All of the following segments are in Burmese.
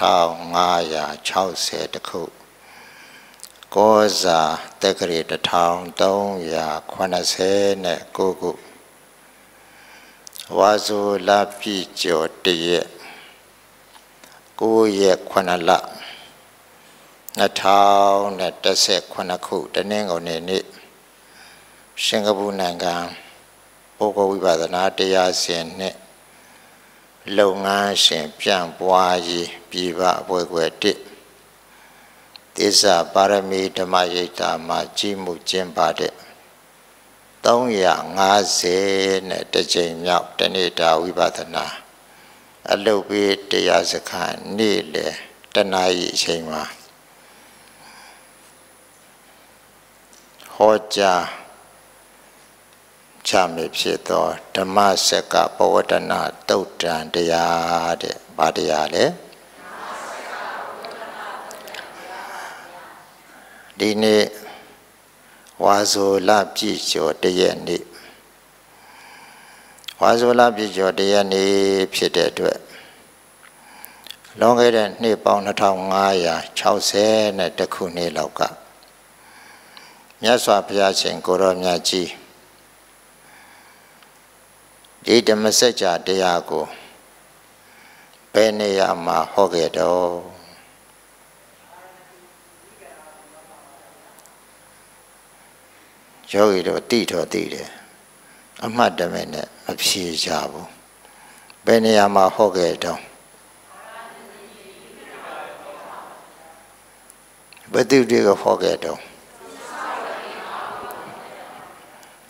2560တခု ကောဇာတက္ကရီ1389ခုဝါဇိုလပြည့်ကျော်တရက်9ရက်9လ2019ခုတနင်္ဂနွေနေ့စင်ကာပူနိုင်ငံပုဂ္ဂိုလ်ဝိပဿနာတရားစင်နဲ့လုပ်ငန်းရှင်ပြန့်ပွားရေးပြည်ပအပွဲကွယ်တ စ်သစ္စာပါရမီဓမ္မရိပ်သာမှာကြီးမှုကျင်းပါတဲ့350နဲ့တစ်ကြိမ်မြောက်တနေ့တာဝိပဿနာအလုတ်ပေးတရားစခန်းနေ့လေတနာရီအချိန်မှာဟောကြားချမေဖြစ်သောဓမ္မစက္ကပဝတ္တနာတုတ်တံတရားတဲ့ဘာတရားလဲ ဒီနေ့ဝါဇိုလပြည့်ကျော်တရက်နေ့ဝါဇိုလပြည့်ကျော်တရက်နေ့ဖြစ်တဲ့အတွက်လွန်ခဲ့တဲ့နှစ်ပေါင်း2560နဲ့တခုနှစ်လောက်ကမြတ်စွာဘုရားရှင်ကိုရောမြတ်ကြီးဒီဓမ္မစကြာတရားကိုဘယ်နေရာမှာဟောခဲ့တော့ ယောဂီတို့တိတော်သိတယ်အမှတ်တမဲ့နဲ့မဖြေကြဘူးဘယ်နေရာမှာဟောခဲ့တော့ဘယ်သူတွေကဟောခဲ့တော့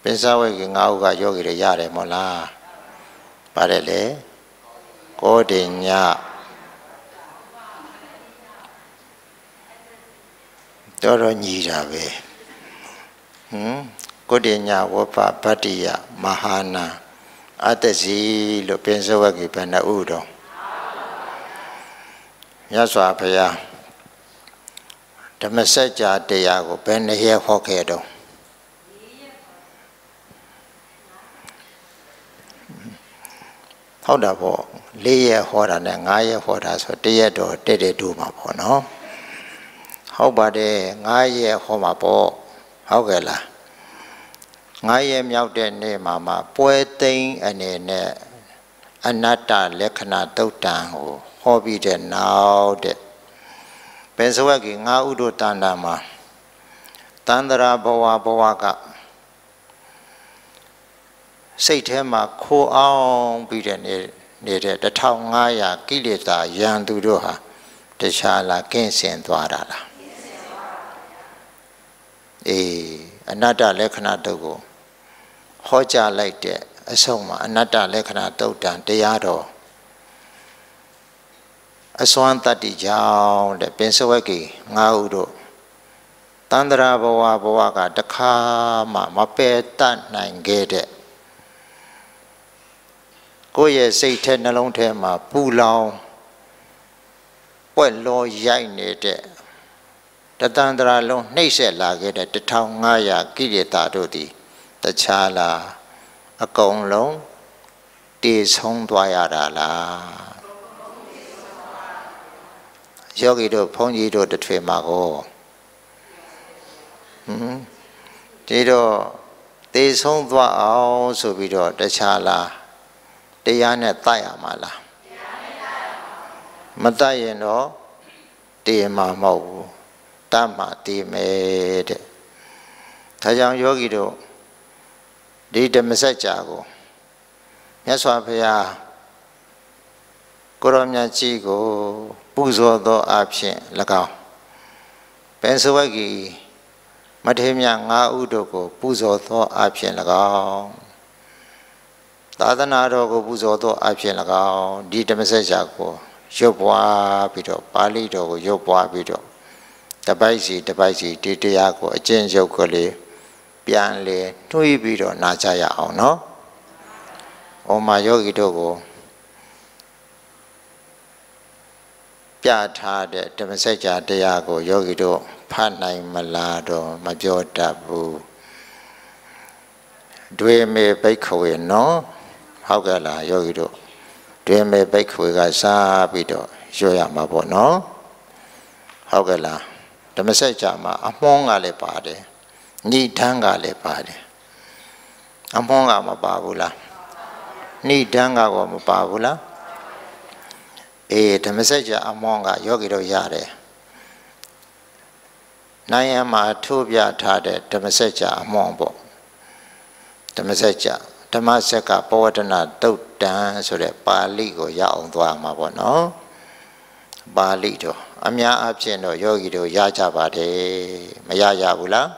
ပင်စဝိကငါးဦးကယောဂီတွေရတယ်မို့လားပါတယ်လေကောတိညတော်တော်ညီတာပဲ ဟမ်ကိုတိညဝပဗတ္တိယမဟာနာအတ္တစီလို့ပင်စဝကိဘဏ္ဍဥတော်မြတ်စွာဘုရားဓမ္မစကြာတရားကိုဘယ်နှရက်ဟောခဲ့တော့ဟုတ်တာပေါ့၄ရက်ဟောတာနဲ့၅ရက်ဟောတာဆိုတရက်တော့တဲ့တဲ့တူမှာပေါ့နော်ဟုတ်ပါတယ်၅ရက်ဟောမှာပေါ့ ဟုတ်ကဲ့လား၅ရက်မြောက်တဲ့နေ့မှာမှပွဲသိမ်းအနေနဲ့အနတ္တလက္ခဏာတုတ်တံကိုဟောပြီးတဲ့နောက်တဲ့ပင်စဝက်ကငါဥဒ္ဒတန္တာမှာတန္တရာဘဝဘဝကစိတ်ထဲမှာခိုးအောင်ပြီးတဲ့နေနေတဲ့1500ကိလေသာယံသူတို့ဟာတခြားလားကင်းစင်သွားတာလား အေးအနတ္တလက္ခဏာတုတ်ကိုဟောကြားလိုက်တဲ့အဆုံးမှာအနတ္တလက္ခဏာတုတ်တန်တရားတော်အစွမ်းတတ္တိကြောင့်တဲ့ပင်စဝက်ကြီးငါးဦးတို့တန္တရာဘဝဘဝကတခါမှမပယ်တတ်နိုင်ခဲ့တဲ့ကိုယ့်ရဲ့စိတ်ထဲနှလုံးထဲမှာပူလောင်ပွက်လောရိုက်နေတဲ့ တတန္တရာလုံးနှိမ့်ဆက်လာခဲ့တဲ့1500ကိလေသာတို့သည်တခြားလားအကုန်လုံးတည်ဆုံးသွားရတာလားယောဂီတို့ဘုန်းကြီးတို့တထွေမှာကိုဟွန်းဒီတော့တည်ဆုံးသွားအောင်ဆိုပြီးတော့တခြားလားတရားနဲ့တတ်ရမှာလားမတတ်ရင်တော့တည်မှာမဟုတ်ဘူး တတ်မှာတည်မယ်တဲ့ဒါကြောင့်ယောဂီတို့ဒီဓမ္မစကြာကိုမြတ်စွာဘုရားကိုရောမြတ်ကြီးကို ပူဇော်သောအဖြစ်၎င်းပင်စဝက်ကြီးမထေရမြတ်၅ဥတို့ကို ပူဇော်သောအဖြစ်၎င်းသာသနာတော်ကိုပူဇော်သောအဖြစ်၎င်းဒီဓမ္မစကြာကို ရုပ်ပွားပြီးတော့ပါဠိတော်ကိုရုပ်ပွားပြီးတော့ တပိုက်စီတပိုက်စီဒီတရားကိုအကျင့်ရုပ်ကလေးပြန်လေနှွေးပြီးတော့နာကြရအောင်နော်။ဩမာယောဂီတို့ကိုပြထားတဲ့ဓမ္မစကြာတရားကိုယောဂီတို့ဖတ်နိုင်မလားတော့မပြောတတ်ဘူးတွေမေဘိက္ခဝေနော်ဟုတ်ကဲ့လားယောဂီတို့တွေမေဘိက္ခဝေကစားပြီးတော့ရွရမှာပေါ့နော်ဟုတ်ကဲ့လား ဓမ္မစကြာမှာအမွှန်းကလည်းပါတယ်ဏိဒန်းကလည်းပါတယ်အမွှန်းကမပါဘူးလားဏိဒန်းကတော့မပါဘူးလားအေးဓမ္မစကြာအမွှန်းကယောဂီတို့ရတယ်နိုင်ရမှာထိုးပြထားတဲ့ဓမ္မစကြာအမွှန်းပေါ့ဓမ္မစကြာဓမ္မစက်ကပဝတ္တနာတုတ်တန်ဆိုတဲ့ပါဠိကိုရအောင်သွားမှာပေါ့နော်ပါဠိတော့ အများအပြည့်တော့ယောဂီတို့ရကြပါတယ်မရရဘူးလား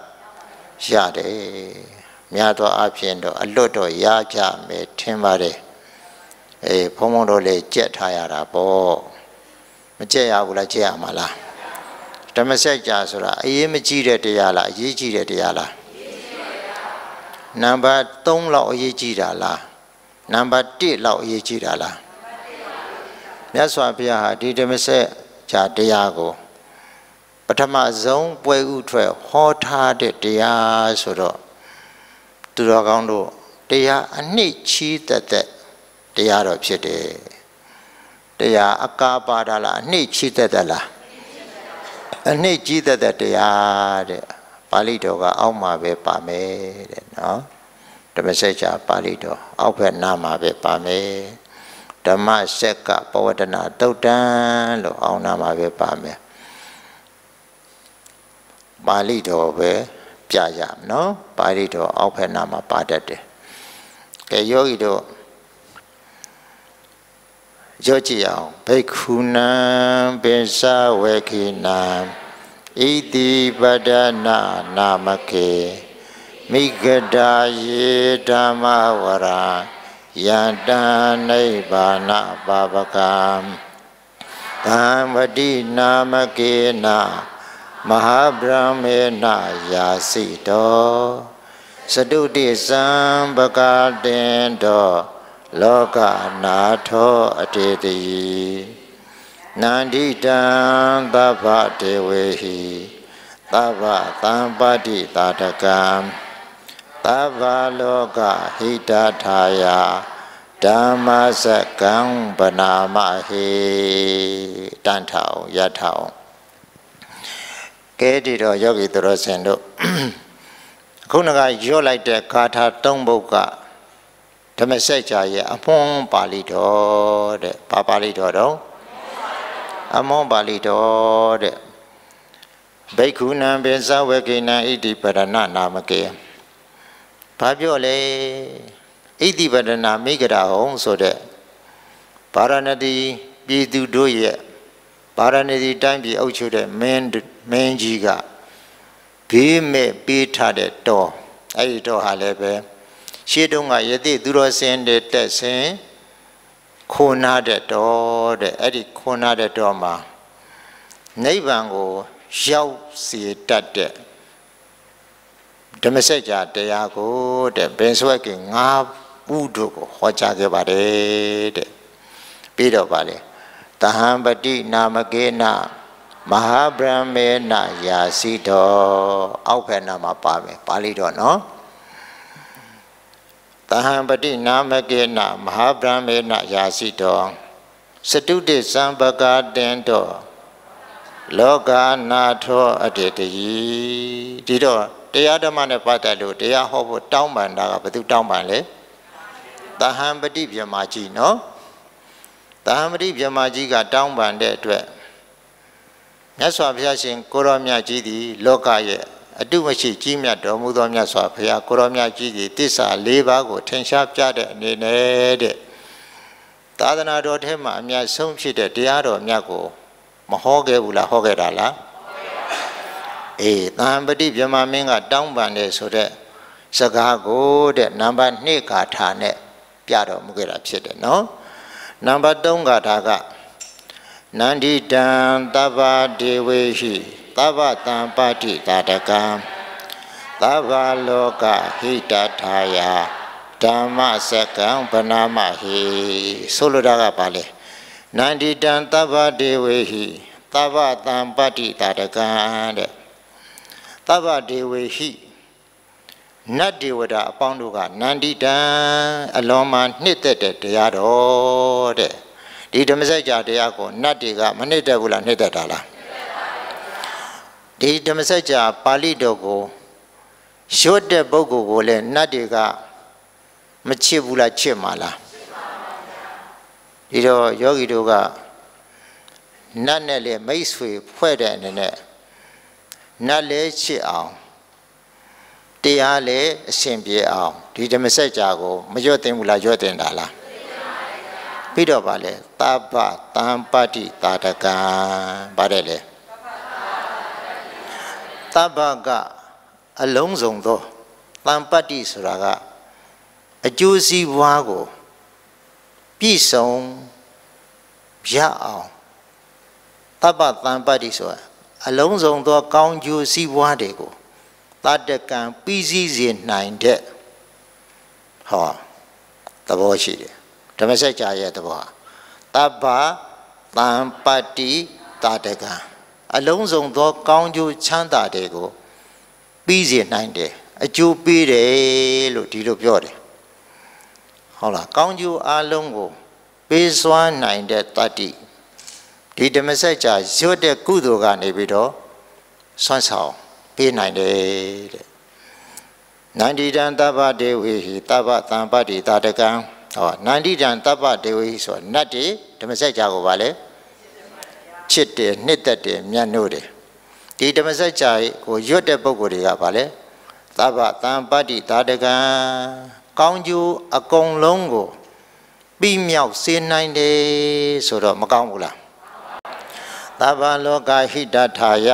ရတယ်များသောအပြည့်တော့အလွတ်တော့ရကြမယ်ထင်ပါတယ်အေးဘုံဘုံတို့လည်းကြက်ထားရတာပေါ့မကြက်ရဘူးလားကြက်ရမှာလားဓမ္မစကြာဆိုတာအရေးမကြီးတဲ့တရားလားအရေးကြီးတဲ့တရားလားနံပါတ်3လောက်အရေးကြီးတာလားနံပါတ်1လောက်အရေးကြီးတာလားမြတ်စွာဘုရားဟာဒီဓမ္မစကြာ တရားကိုပထမဆုံးပွဲဥထွက်ဟောထားတဲ့တရားဆိုတော့သူတော်ကောင်းတို့တရားအနှစ်ချီးသက်သက်တရားတော်ဖြစ်တယ်တရားအကာပါဒလားအနှစ်ချီးသက်သက်လားအနှစ်ကြီးသက်သက်တရားတဲ့ပါဠိတော်ကအောက်မှာပဲပါမယ်တဲ့နော်ဓမ္မစကြာပါဠိတော်အောက်ဘက်နားမှာပဲပါမယ် ဓမ္မစက်ကပဝတ္တနာတုတ်တန်လို့အောင်းနာမှာပဲပါမယ်ပါဠိတော်ပဲပြရမယ်နော်ပါဠိတော်အောက်ဘက်နားမှာပါတတ်တယ်ကဲယောဂီတို့ရောကြည့်အောင်ဘိက္ခုနံပင်စဝေခိနံဣတိပဒနာနာမကေမိဂဒာယေဓမ္မဝရာ ယန္တနိဗ္ဗာနပါပကံသံဝတိနာမကေနမဟာဗြဟ္မေနယာစီတောစတုတိသံပကတင်တောလောကနာထောအတေတိနန္ဒိတံသဗ္ဗဒေဝေဟိသဗ္ဗသံပတိတာတကံ သဗ္ဗလောကဟိတထာယဓမ္မစကံပနာမဟေတန်ထောင်ယထောင်ကဲဒီတော့ယောဂီသူတော်စင်တို့ခုနကရော့လိုက်တဲ့ဂါထာ၃ပုဒ်ကဓမ္မစကြာရဲ့အမွန်းပါဠိတော်တဲ့ဘာပါဠိတော်တော့အမွန်းပါဠိတော်တဲ့ဘိက္ခုနံပိသဝေကိနံဣတိပရဏနာမကေ ဘာပြောလဲဣတိပရဏမိဂရာဟုံဆိုတဲ့ဗာရဏတိပြည်သူတို့ရဲ့ဗာရဏတိတိုင်းပြည်အုပ်ချုပ်တဲ့မင်းမင်းကြီးကဘေးမဲ့ပေးထားတဲ့တော်အဲ့ဒီတော်ဟာလည်းပဲရှေးတုန်းကယသိသူတော်စင်တဲ့တက်စင်ခိုးနာတဲ့တော်တဲ့အဲ့ဒီခိုးနာတဲ့တော်မှာနိဗ္ဗာန်ကိုရောက်စီတတ်တဲ့ ဓမ္မစကြာတရားကိုတဲ့ဘယ်ဆွဲကငါဥတို့ကိုဟောကြားခဲ့ပါတယ်တဲ့ပြီးတော့ပါလေတဟံပတိနာမကေနမဟာဗြဟ္မေနယာစီတော်အောက်ဖက်နာမှာပါမယ်ပါဠိတော်နော်တဟံပတိနာမကေနမဟာဗြဟ္မေနယာစီတော်စတုတိသံပကာတင်တော်လောကနာထောအတေတယီဒီတော့ တရားဓမ္မနဲ့ပတ်သက်လို့တရားဟောဖို့တောင်းပန်တာကဘယ်သူတောင်းပန်လဲတဟံပတိပြမကြီးနော်တဟံပတိပြမကြီးကတောင်းပန်တဲ့အတွက်မြတ်စွာဘုရားရှင်ကိုရောမြတ်ကြီးသည်လောကရဲ့အတုမရှိကြီးမြတ်တော်မူသောမြတ်စွာဘုရားကိုရောမြတ်ကြီးသည်တစ္ဆာ၄ပါးကိုထင်ရှားပြတဲ့အနေနဲ့တဲ့သာသနာတော်ထဲမှာအများဆုံးဖြစ်တဲ့တရားတော်မြတ်ကိုမဟောခဲ့ဘူးလားဟောခဲ့တာလား အေးသံပတိမြမမင်းကတောင်းပန်တယ်ဆိုတဲ့စကားကိုတဲ့နံပါတ်2ဂါထာနဲ့ပြတော်မူခဲ့တာဖြစ်တယ်နော်နံပါတ်3ဂါထာကနန္ဒီတံတဗ္ဗဒေဝေဟိသဗ္ဗတံပတိတာတကံသဗ္ဗလောကဟိတထာယဓမ္မစကံဗနာမဟိဆိုလိုတာကပါလေနန္ဒီတံသဗ္ဗဒေဝေဟိသဗ္ဗတံပတိတာတကံတဲ့ သဗ္ဗဒေဝေဟိနတ်ဒေဝတာအပေါင်းတို့ကနန္ဒီတံအလွန်မှနှစ်သက်တဲ့တရားတော်တဲ့ဒီဓမ္မစကြာတရားကိုနတ်တွေကမနှစ်သက်ဘူးလားနှစ်သက်တာလားဒီဓမ္မစကြာပါဠိတော်ကိုရွတ်တဲ့ပုဂ္ဂိုလ်ကိုလည်းနတ်တွေကမချစ်ဘူးလားချစ်မှာလားဒီတော့ယောဂီတို့ကနတ်နဲ့လည်းမိတ်ဆွေဖွဲ့တဲ့အနေနဲ့ နတ်လည်းချစ်အောင်တရားလည်းအရှင်ပြေအောင်ဒီဓမ္မစကြာကိုမရွတ်သိဘူးလားရွတ်တင်တာလားပြီးတော့ဗာလဲသဗ္ဗတံပတ္တိတာတကံပါတယ်လေသဗ္ဗကအလုံးစုံသောတံပတ္တိဆိုတာကအကျိုးစီးပွားကိုပြည့်စုံရအောင်တပ္ပတံပတ္တိဆိုတာ အလုံးစုံသော ကောင်းကျိုးစီးပွားတွေကိုတတကံပြီးစည်းစေနိုင်တဲ့ဟောသဘောရှိတယ်ဓမ္မစကြာရဲ့သဘောတပ္ပတံပတ္တိတတကံအလုံးစုံသော ကောင်းကျိုးချမ်းသာတွေကိုပြီးစေနိုင်တယ်အကျိုးပေးတယ်လို့ဒီလိုပြောတယ်ဟုတ်လားကောင်းကျိုးအလုံးကိုပေးစွမ်းနိုင်တဲ့တတ္တိ ဒီဓမ္မစကြာရွတ်တဲ့ကုသိုလ်ကနေပြီးတော့ဆွမ်းဆောင်ပေးနိုင်တယ်တဲ့နန္ဒီတံတပ္ပဒေဝေဟိတပ္ပတံပတ္တိတာတကံဟောနန္ဒီတံတပ္ပဒေဝေဟိဆိုနတ်တွေဓမ္မစကြာကိုဗာလဲချစ်တယ်နှစ်သက်တယ်မြတ်နိုးတယ်ဒီဓမ္မစကြာကိုရွတ်တဲ့ပုဂ္ဂိုလ်တွေကဗာလဲသဗ္ဗတံပတ္တိတာတကံကောင်းကျိုးအကုန်လုံးကိုပြီးမြောက်စေနိုင်တယ်ဆိုတော့မကောင်းဘူးလား သဗ္ဗလောကဟိတထာယ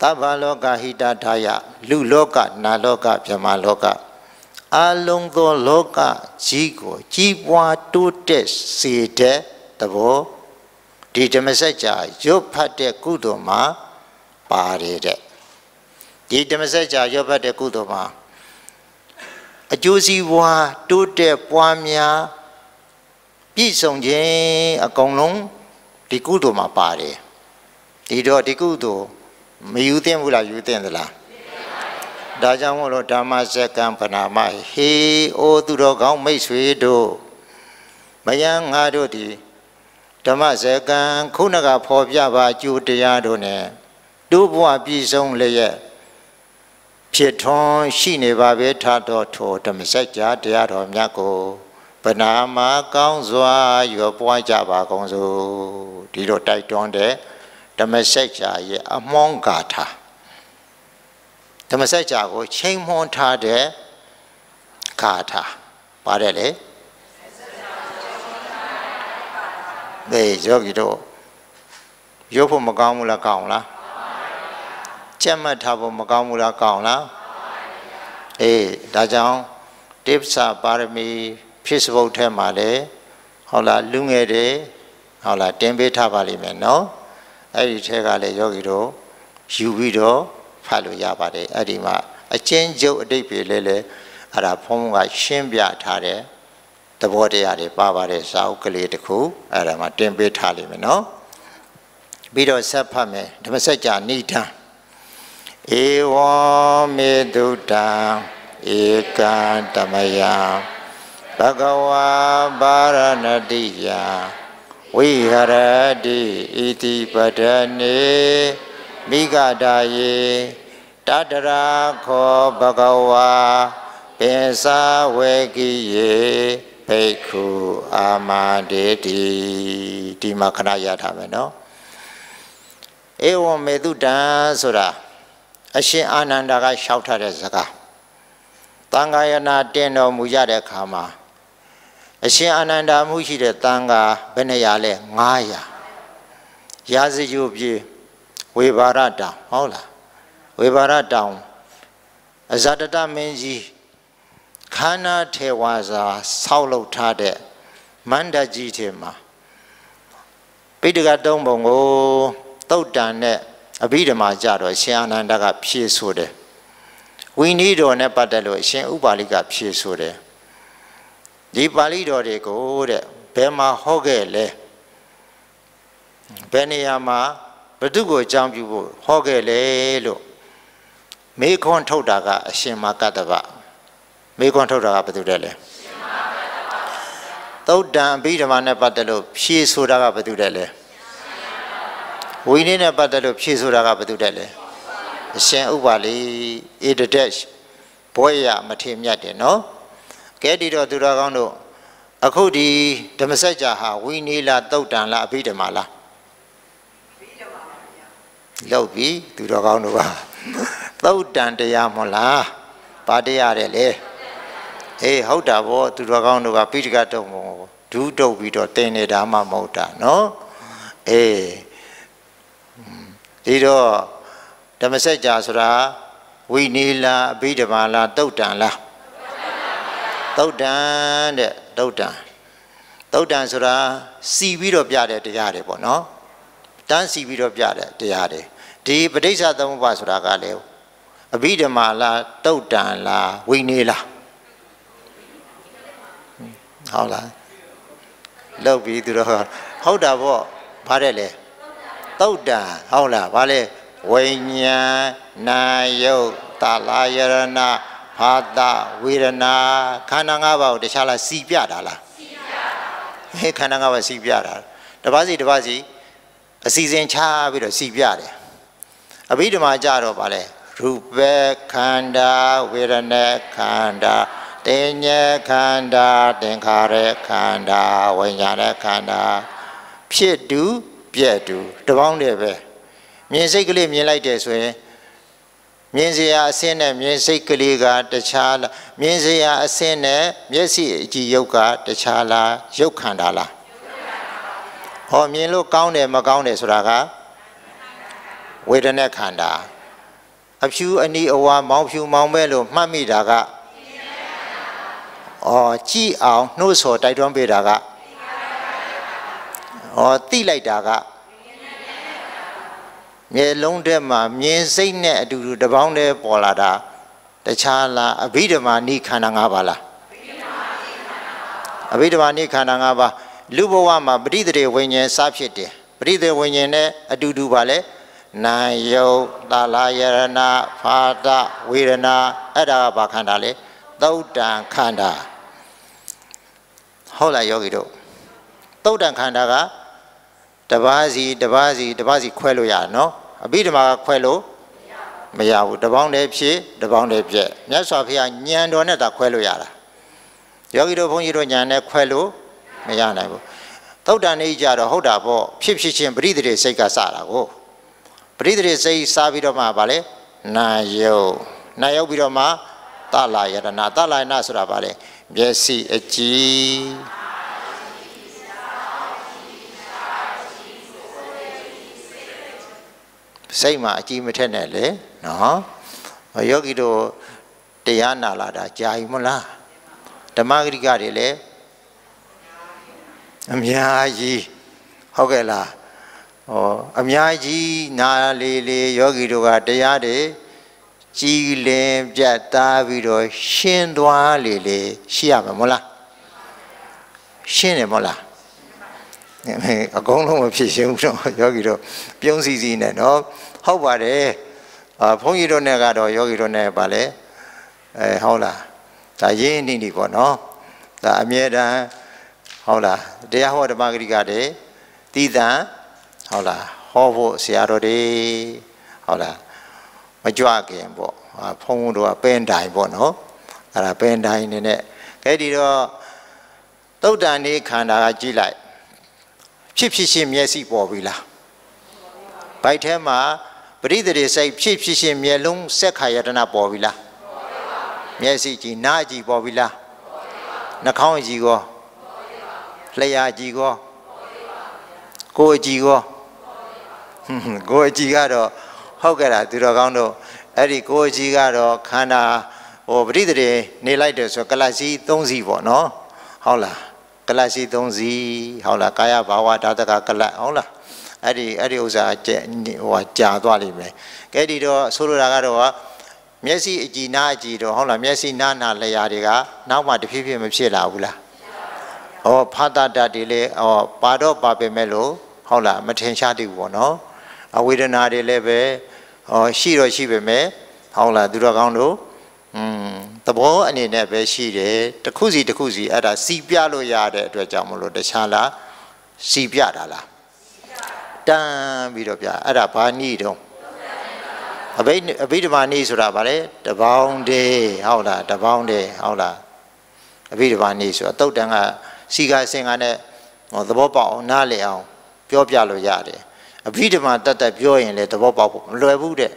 သဗ္ဗလောကဟိတထာယလူလောကနာလောကဗြဟ္မာလောကအလုံးသောလောကကြီးကိုကြီးပွားတိုးတက်စေတဲ့သဘောဒီဓမ္မစကြာရွတ်ဖတ်တဲ့ကုသိုလ်မှာပါတယ်တဲ့ဒီဓမ္မစကြာရွတ်ဖတ်တဲ့ကုသိုလ်မှာအကျိုးစီးပွားတိုးတက်ပွားများပြည့်စုံခြင်းအကုန်လုံး ဒီကုသိုလ်မှာပါတယ်ဒီတော့ဒီကုသိုလ်မယူသင့်ဘူးလားယူသင့်သလားဒါကြောင့်မို့လို့ဓမ္မစက္ကံပနာမဟေအိုသူတော်ကောင်းမိတ်ဆွေတို့မယံငါတို့သည်ဓမ္မစက္ကံခုနကဖော်ပြပါအကျိုးတရားတို့ ਨੇ တို့ဘဝပြည့်စုံလျက်ဖြစ်ထွန်းရှိနေပါပဲထတော်ထိုဓမ္မစကြာတရားတော်မြတ်ကို ဗနာမကောင်းစွာရောပွားကြပါကုန်စို့ဒီလိုတိုက်တွန်းတဲ့ဓမ္မစကြာရဲ့အမောင်းဂါထာဓမ္မစကြာကိုချိန်မွန်ထားတဲ့ဂါထာပါတယ်လေဒေယောဂီတို့ရုပ်ဖို့မကောင်းဘူးလားကောင်းလားကြက်မှတ်ထားဖို့မကောင်းဘူးလားကောင်းလားအေးဒါကြောင့်တိပ္ပစာပါရမီ Facebook ထဲမှာလည်းဟုတ်လားလူငယ်တွေဟုတ်လားတင်ပေးထားပါလိမ့်မယ်နော်အဲ့ဒီထဲကလည်းယောဂီတို့ယူပြီးတော့ဖတ်လို့ရပါတယ်အဲ့ဒီမှာအချင်းကျုပ်အတိတ်ပဲလဲလဲအဲ့ဒါဖုံးကရှင်းပြထားတဲ့သဘောတရားတွေပါပါတယ်စာအုပ်ကလေးတစ်ခုအဲ့ဒါမှာတင်ပေးထားလိမ့်မယ်နော်ပြီးတော့ဆက်ဖတ်မယ်ဓမ္မစကြာနိဒံဧဝံမေတုတံဧကံတမယံ ဘဂဝါပါရဏတိယဝိဟရတိဣတိပဒနေမိဂတာယေတတရာခောဘဂဝါပိစာဝေကိယေဘိက္ခုအာမတေတိဒီမှာခဏရထားမယ်နော်ဧဝံမေတုတံဆိုတာအရှင်အာနန္ဒာကလျှောက်ထားတဲ့စကားတန်ခါယနာတင်တော်မူကြတဲ့အခါမှာ အရှင်အာနန္ဒာမှုရှိတဲ့တန်ခါဘယ်နှရာလဲ900ရာဇယုပြေဝေဘာရတောင်ဟုတ်လားဝေဘာရတောင်အဇာတတမင်းကြီးခန္ဓာထေဝါစာဆောက်လုပ်ထားတဲ့မန္တကြီးထဲမှာပိဋကတုံးပုံကိုတုတ်တန်နဲ့အဘိဓမ္မာကြတော့ရှင်အာနန္ဒကဖြေဆိုတယ်ဝိနည်းတော်နဲ့ပတ်သက်လို့ရှင်ဥပါလိကဖြေဆိုတယ် ဒီပါဠိတော်တွေကိုတဲ့ဘယ်မှာဟောခဲ့လဲဘယ်နေရာမှာဘု து ကိုအကြောင်းပြုဖို့ဟောခဲ့လဲလို့မေခွန်းထုတ်တာကအရှင်မကတ္တဗမေခွန်းထုတ်တာကဘယ်သူတဲ့လဲသုတ်တံအဘိဓမ္မာနဲ့ပတ်သက်လို့ဖြေဆိုတာကဘယ်သူတဲ့လဲဝိနည်းနဲ့ပတ်သက်လို့ဖြေဆိုတာကဘယ်သူတဲ့လဲအရှင်ဥပါလိအေဒဒက်ဘွဲရမထေမြတ်တယ်နော် ကဲဒီတော့သူတော်ကောင်းတို့အခုဒီဓမ္မစကြာဟာဝိနည်းလားသုတ်တံလားအဘိဓမ္မာလားလောက်ပြီသူတော်ကောင်းတို့ပါသုတ်တန်တရားမလားဘာတရားတယ်လေအေးဟုတ်တာဗောသူတော်ကောင်းတို့ကပိဋကတုံဘုံဒူးတုပ်ပြီးတော့တင်နေတာမှမဟုတ်တာနော်အေးဒီတော့ဓမ္မစကြာဆိုတာဝိနည်းလားအဘိဓမ္မာလားသုတ်တန်လား သုတ်တန်တဲ့သုတ်တန်သုတ်တန်ဆိုတာစီပြီးတော့ပြတဲ့တရားတွေပေါ့နော်တန်းစီပြီးတော့ပြတဲ့တရားတွေဒီပဋိစ္စသမုပ္ပါဆိုတာကလည်းအဘိဓမ္မာလားတုတ်တန်လားဝိနည်းလားဟုတ်လားလောက်ပြီသူတော့ဟုတ်တာပေါ့ဗါတဲ့လေတုတ်တန်ဟုတ်လားဗါလဲဝိညာဉ်နာယုတ်တာလာယရဏ ဘာတဝေဒနာခန္ဓာ၅ပါးကိုတခြားလားစီပြတာလားစီပြတာဟဲ့ခန္ဓာ၅ပါးစီပြတာတပါးစီတပါးစီအစီစဉ်ချပြီးတော့စီပြတယ်အဘိဓမ္မာကြတော့ဗာလဲရူပခန္ဓာဝေဒနာခန္ဓာတင်ညေခန္ဓာသင်္ခါရခန္ဓာဝိညာဉ်ခန္ဓာဖြစ်တူပြက်တူတပေါင်းတည်းပဲမြင်စိတ်ကလေးမြင်လိုက်တယ်ဆိုရင် မြင်စရာအစင်းနဲ့မြင်စိတ်ကလေးကတခြားလားမြင်စရာအစင်းနဲ့မျက်စိအကြည့်ရုပ်ကတခြားလားရုပ်ခန္ဓာလားဟောမြင်လို့ကောင်းတယ်မကောင်းတယ်ဆိုတာကဝေဒနာခန္ဓာအဖြူအနီအဝါမောင်ဖြူမောင်ပဲလို့မှတ်မိတာကအော်ကြည်အောင်နှိုးဆော်တိုက်တွန်းပေးတာကအော်တိလိုက်တာက မျက်လုံးထဲမှာမြင်စိတ်နဲ့အတူတူတပေါင်းတည်းပေါ်လာတာတခြားလားအဘိဓမ္မာနိခန္ဓာ၅ပါးလားအဘိဓမ္မာနိခန္ဓာ၅ပါးလူဘဝမှာပဋိသေဝိညာဉ်စဖြစ်တယ်ပဋိသေဝိညာဉ်နဲ့အတူတူပါလဲနာယုတ်တာလာယရဏဖာတဝေဒနာအဲ့ဒါကဘာခန္ဓာလဲသုတ်တံခန္ဓာဟုတ်လားယောဂီတို့သုတ်တံခန္ဓာက တပါးစီတပါးစီတပါးစီခွဲလို့ရတယ်နော်အဘိဓမ္မာကခွဲလို့မရဘူးတပေါင်းတည်းဖြစ်တပေါင်းတည်းပြက်မြတ်စွာဘုရားညံတော်နဲ့သာခွဲလို့ရတာယောဂီတို့ဘုန်းကြီးတို့ညံနဲ့ခွဲလို့မရနိုင်ဘူးသုတ်တန်နေကြတော့ဟုတ်တာပေါ့ဖြစ်ဖြစ်ချင်းပရိသေစိတ်ကစတာကိုပရိသေစိတ်စားပြီးတော့မှဗာလဲနာယုတ်နာယုတ်ပြီးတော့မှတလာယတနာတလာယနာဆိုတာဗာလဲမျက်စိအကြည့် စိတ်မှာအကြည့်မထက်နဲ့လေနော်ယောဂီတို့တရားနာလာတာကြာပြီမလားဓမ္မဂရိကတွေလည်းအများကြီးဟုတ်ကဲ့လားဟောအများကြီးနာလေလေယောဂီတို့ကတရားတွေကြည်လင်ပြတ်သားပြီးတော့ရှင်းသွားလေလေရှိရမှာမဟုတ်လားရှင်းတယ်မဟုတ်လား အကုန်လုံးမဖြစ်ရှင်းဘူးတော့ယောဂီတို့ပြုံးစီစီနဲ့နော်ဟုတ်ပါတယ်အာဘုန်းကြီးတို့နဲ့ကတော့ယောဂီတို့နဲ့ဗာလဲအဲဟုတ်လားဒါရင်းနှီးနေပေါ့နော်ဒါအမြဲတမ်းဟုတ်လားတရားဟောဓမ္မဂရိကတွေတည်တံဟုတ်လားဟောဖို့ဆရာတော်တွေဟုတ်လားမကြွခင်ပေါ့ဖုံးတို့ကပင်တိုင်ပေါ့နော်အဲ့ဒါပင်တိုင်နေနဲ့ကဲဒီတော့သုတ်တန်နေခန္ဓာကကြည့်လိုက် ဖြစ်ဖြစ်ရှင်မျက်စိပေါ်ပြီလားဘိုက်ထဲမှာပရိသေစိတ်ဖြစ်ဖြစ်ရှင်မျက်လုံးစက်ခါယတနာပေါ်ပြီလားမျက်စိကြည့်နားကြည့်ပေါ်ပြီလားနှာခေါင်းကြည့်ကောလျှာကြည့်ကောကိုယ်ကြည့်ကောကိုယ်ကြည့်ကတော့ဟုတ်ကဲ့လားသူတော်ကောင်းတို့အဲ့ဒီကိုယ်ကြည့်ကတော့ခန္ဓာဟိုပရိသေနေလိုက်တယ်ဆိုကလစီ၃စီပေါ့နော်ဟုတ်လား ကလစီ၃စီဟုတ်လားကာယဘာဝဓာတကကလဟုတ်လားအဲ့ဒီအဲ့ဒီဥစ္စာဟိုဟာကြာသွားလိမ့်မယ်ကဲဒီတော့ဆိုလိုတာကတော့မျက်စိအကြည်နာအကြည်တော့ဟုတ်လားမျက်စိနာနာလျာတွေကနောက်မှတဖြည်းဖြည်းမဖြစ်လာဘူးလားဩဖာတတတွေလေဩပါတော့ပါပေမဲ့လို့ဟုတ်လားမထင်ရှားသေးဘူးပေါ့နော်အဝေဒနာတွေလည်းပဲဟောရှိတော့ရှိပေမဲ့ဟုတ်လားသူတော်ကောင်းတို့อืม သဘောအနေနဲ့ပဲရှိတယ်တစ်ခုစီတစ်ခုစီအဲ့ဒါစီပြလို့ရတဲ့အတွက်ကြောင့်မလို့တခြားလားစီပြတာလားတန်းပြီးတော့ပြအဲ့ဒါဘာနည်းတော့အဘိအဘိဓမ္မာနည်းဆိုတာဗါလေတပေါင်းတည်းဟုတ်လားတပေါင်းတည်းဟုတ်လားအဘိဓမ္မာနည်းဆိုတာတုတ်တန်ကစီကစင်ကနဲ့ဟောသဘောပေါက်အောင်နားလည်အောင် ပြောပြလို့ရတယ်အဘိဓမ္မာတတ်တတ်ပြောရင်လည်းသဘောပေါက်ဖို့မလွယ်ဘူးတဲ့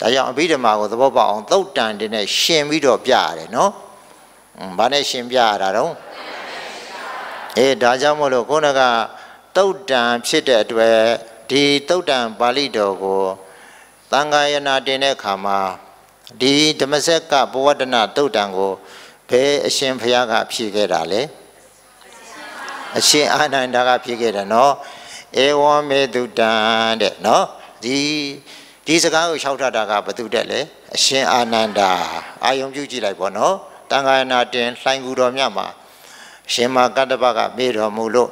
ဒါကြောင့်အဘိဓမ္မာကိုသဘောပေါက်အောင်သုတ်တန်တင်နဲ့ရှင်ပြီးတော့ပြရတယ်နော်။ဘာနဲ့ရှင်ပြရတာတော့အေးဒါကြောင့်မို့လို့ခုနကသုတ်တန်ဖြစ်တဲ့အတွက်ဒီသုတ်တန်ပါဠိတော်ကိုသံဃာယနာတင်တဲ့အခါမှာဒီဓမ္မစက်ကဘဝတနာသုတ်တန်ကိုဘယ်အရှင်ဘုရားကဖြည့်ခဲ့တာလဲအရှင်အာနန္ဒာကဖြည့်ခဲ့တယ်နော်ဧဝံမေတုတံတဲ့နော်ဒီ ဒီစကားကိုလျှောက်ထတာကဘသူတက်လဲအရှင်အာနန္ဒာအာယုံပြုကြည့်လိုက်ပေါ့နော်တန်ခါရနာတင်လှိုင်ကူတော်မြတ်မှာရှင်မကတ္တပကမေးတော်မူလို့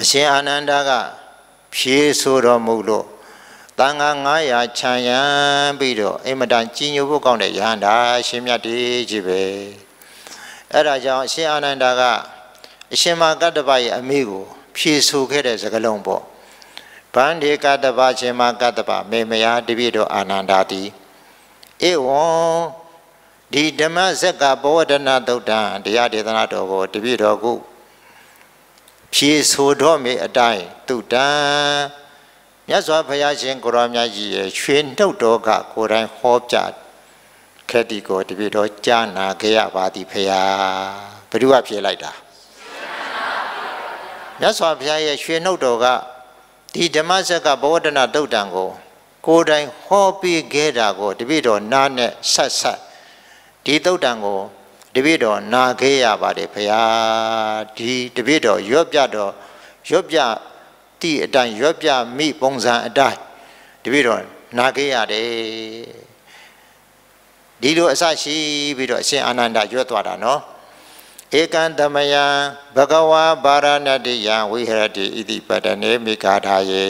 အရှင်အာနန္ဒာကဖြေဆိုတော်မူလို့တန်ခါ900ခြံရန်ပြီးတော့အိမတန်ကြီးညိုဖို့ကောင်းတဲ့ယဟန္တာရှင်မြတ်တည်းကြီးပဲအဲ့ဒါကြောင့်အရှင်အာနန္ဒာကအရှင်မကတ္တပရဲ့အမိကိုဖြေဆိုခဲ့တဲ့စကားလုံးပေါ့ ဗန္ဒီကတ္တပရှင်မကတ္တပမေမယာတပိတော်အာနန္ဒာတိဧဝံဒီဓမ္မဇက်ကဘောဝဒနာသုတ်တံတရားဒေသနာတော်ကိုတပိတော်ကုဖြေဆိုတော်မေအတိုင်းတုတံမြတ်စွာဘုရားရှင်ကိုရောမြတ်ကြီးရဲ့ရွှေနှုတ်တော်ကကိုယ်တိုင်ဟောပြခက်တီကိုတပိတော်ကြားနာခဲ့ရပါသည်ဖရာဘ누구ကဖြေလိုက်တာမြတ်စွာဘုရားရဲ့ရွှေနှုတ်တော်က ဒီဓမ္မစက်ကဘောဓနာတုတ်တံကို ကိုယ်တိုင်ဟောပြီးခဲ့တာကိုတပည့်တော်နားနဲ့ဆက်ဆက်ဒီတုတ်တံကိုတပည့်တော်နာခဲ့ရပါတယ်ဖရာဒီတပည့်တော်ရွတ်ပြတော်ရွတ်ပြတိအတိုင်းရွတ်ပြမိပုံစံအတိုင်းတပည့်တော်နာခဲ့ရတယ်ဒီလိုအစရှိပြီးတော့အရှင်အာနန္ဒရွတ်သွားတာနော် ဧကံတမယံဘဂဝါဗာရဏတိယံဝိဟရတိဣတိပတနေမိဂါထာယေ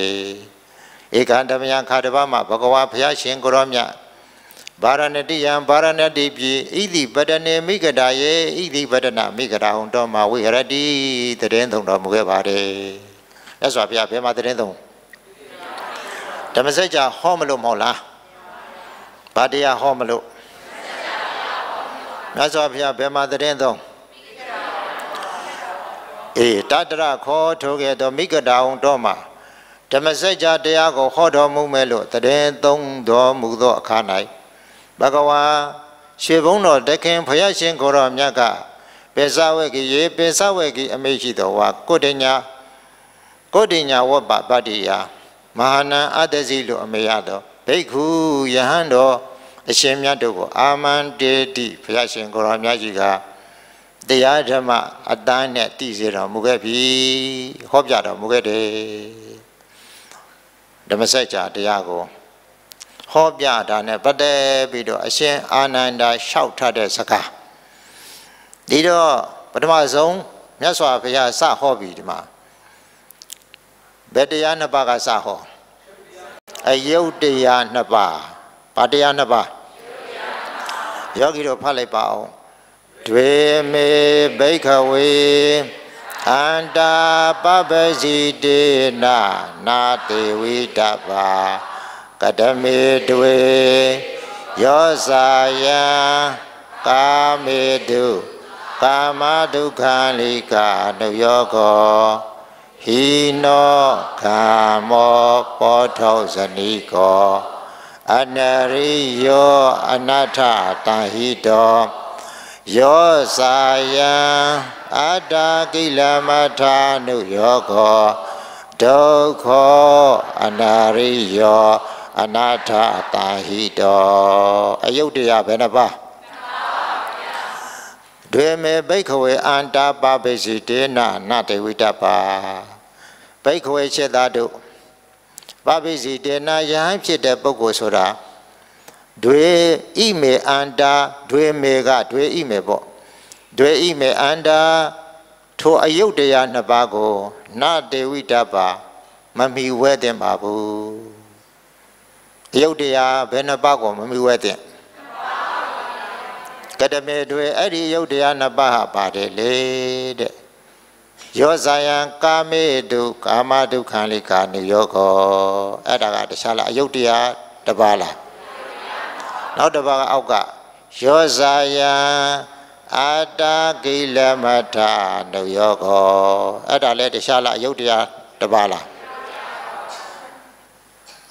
ဧကံတမယံခါတပမှာဘဂဝါဘုရားရှင်ကိုရောမြတ်ဗာရဏတိယံဗာရဏတိပြည်ဣတိပတနေမိဂဒါယေဣတိပတနာမိဂဒါဟုံတော်မှာဝိဟရတိတည်င်းသုံးတော်မူခဲ့ပါတယ်။ရသော်ဘုရားဘယ်မှာတည်င်းသုံးဓမ္မစကြာဟောမလို့မဟုတ်လား။ဗာတရားဟောမလို့မြတ်စွာဘုရားဘယ်မှာတည်င်းသုံး အေးတတရခေါ်ထိုခဲ့သောမိဂတာအောင်တော်မှာဓမ္မစကြာတရားကိုဟောတော်မူမဲ့လို့တည်သုံးတော်မူသောအခါ၌ဘဂဝါရှေဘုံတော်တခင်ဖယားရှင်ကိုတော်မြတ်ကပေစဝေကိယေပေစဝေကိအမိရှိတော်ဝါကိုတညာကိုတညာဝပ္ပပတ္တိယမဟာနံအတ္တစီလို့အမေရတော်ဘိက္ခုယဟန်တော်အရှင်မြတ်တို့ကိုအာမန္တေတိဘုရားရှင်ကိုရောမြတ်ကြီးက တရားဓမ္မအတန်းနဲ့တည်စေတော်မူခဲ့ပြီဟောပြတော်မူခဲ့တယ်ဓမ္မစကြာတရားကိုဟောပြတာနဲ့ပတ်သက်ပြီးတော့အရှင်အာနန္ဒာလျှောက်ထတဲ့စကားဒီတော့ပထမဆုံးမြတ်စွာဘုရားစဟောပြီဒီမှာဘယ်တရားနှစ်ပါးကစဟောအယုတ်တရားနှစ်ပါးဘာတရားနှစ်ပါးယောဂီတို့ဖတ်လိုက်ပါအောင် တွေမေဘိခဝေအန္တာပပစီတေနနာတေဝိတပါကတမေတွေယောစာယံကာမေတုကာမဒုက္ခလိကာနုယောကောဟိနောကာမောပောထောဇနိကောအနရိယောအနတ္ထတဟိတော ယောစာယံအတ္တကိလမထာနုယောခောဒုက္ခောအနာရိယောအနာထတာဟိတောအယုတ်တရားဘယ်နှပါဒွေမေဘိခဝေအန္တာပပိစီတေနနတေဝိတပါဘိခဝေချက်သားတို့ပပိစီတေနာယဟန်ဖြစ်တဲ့ပုဂ္ဂိုလ်ဆိုတာ ဒွေဣမေအန္တာဒွေမေကဒွေဣမေပေါ့ဒွေဣမေအန္တာထိုအယုတ်တရားနှစ်ပါးကိုနတေဝိတပါမမီဝဲတဲ့ပါဘူးအယုတ်တရားဘယ်နှစ်ပါးကိုမမီဝဲတဲ့ကတမေတွေအဲ့ဒီယုတ်တရားနှစ်ပါးဟာပါတယ်လေတဲ့ယောဇာယံကာမေတုကာမဒုက္ခံလိကာနုယောကောအဲ့ဒါကတခြားလားအယုတ်တရားတစ်ပါးလား နောက်တစ်ပါးကအောက်ကယောဇာယံအာတာကိလမထနုယောကောအဲ့ဒါလည်းတခြားလားအယုတ်တရားတစ်ပါးလား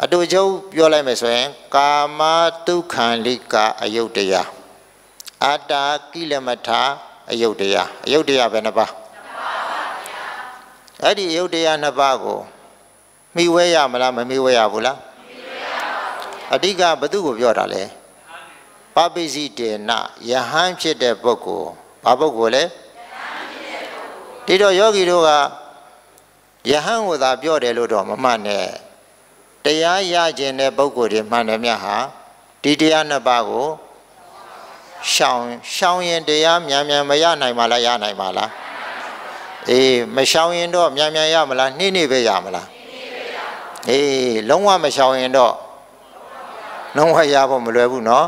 အတူချုပ်ပြောလိုက်မယ်ဆိုရင် ကာမဒုက္ခံလိကအယုတ်တရားအာတာကိလမထအယုတ်တရားအယုတ်တရားဘယ်နှပါးအဲ့ဒီယုတ်တရားနှစ်ပါးကိုမိဝဲရမလားမမိဝဲရဘူးလားအဓိကဘသူကိုပြောတာလဲ ပပိစိတေနယဟန်ဖြစ်တဲ့ပုဂ္ဂိုလ်ဘာပုဂ္ဂိုလ်လဲဒီတော့ယောဂီတို့ကယဟန်ကိုသာပြောတယ်လို့တော့မမှတ်နဲ့တရားရခြင်းတဲ့ပုဂ္ဂိုလ်တွေမှန်တယ်မြတ်ဟာဒီတရားနှစ်ပါးကိုရှောင်ရှောင်ရင်တရားမြန်မြန်မရနိုင်ပါလားရနိုင်ပါလားအေးမရှောင်ရင်တော့မြန်မြန်ရမလားနှိမ့်နှိမ့်ပဲရမလားအေးလုံးဝမရှောင်ရင်တော့လုံးဝရဖို့မလွယ်ဘူးเนาะ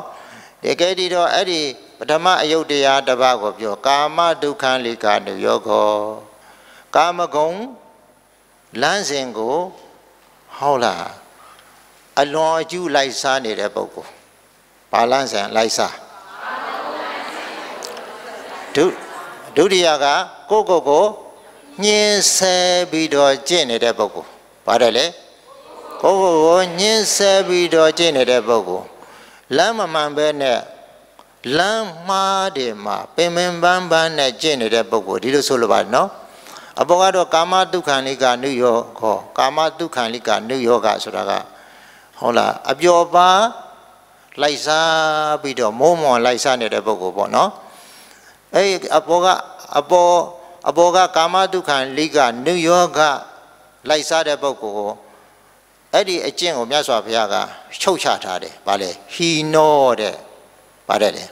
တကယ်ဒီတော့အဲ့ဒီပထမအယုတ်တရားတစ်ပါးကိုပြောကာမဒုက္ခလိကနုယောခောကာမဂုဏ်လမ်းစဉ်ကိုဟုတ်လားအလွန်အကျူးလိုက်စားနေတဲ့ပုဂ္ဂိုလ်ဘာလမ်းစဉ်လိုက်စားဒုဒုတိယကကိုကိုကိုညှင်းဆဲပြီးတော့ကျင့်နေတဲ့ပုဂ္ဂိုလ်ပါတယ်လေကိုကိုကိုညှင်းဆဲပြီးတော့ကျင့်နေတဲ့ပုဂ္ဂိုလ် လမ်းမမှန်ပဲနဲ့လမ်းမှားတယ်မှာပင်ပင်ပန်းပန်းနဲ့ကျင့်နေတဲ့ပုဂ္ဂိုလ်ဒီလိုဆိုလိုပါနော်အပေါ်ကတော့ကာမတုခံလိကနုယောခောကာမတုခံလိကနုယောဂဆိုတာကဟုတ်လားအပျော်ပါလိုက်စားပြီးတော့မိုးမွန်လိုက်စားနေတဲ့ပုဂ္ဂိုလ်ပေါ့နော်အဲ့အပေါ်ကအပေါ်အပေါ်ကကာမတုခံလိကနုယောဂလိုက်စားတဲ့ပုဂ္ဂိုလ်ကို အဲ့ဒီအကျင့်ကိုမြတ်စွာဘုရားကချုပ်ချထားတယ်ဗာလေဟီနောတဲ့ပါတယ်လေ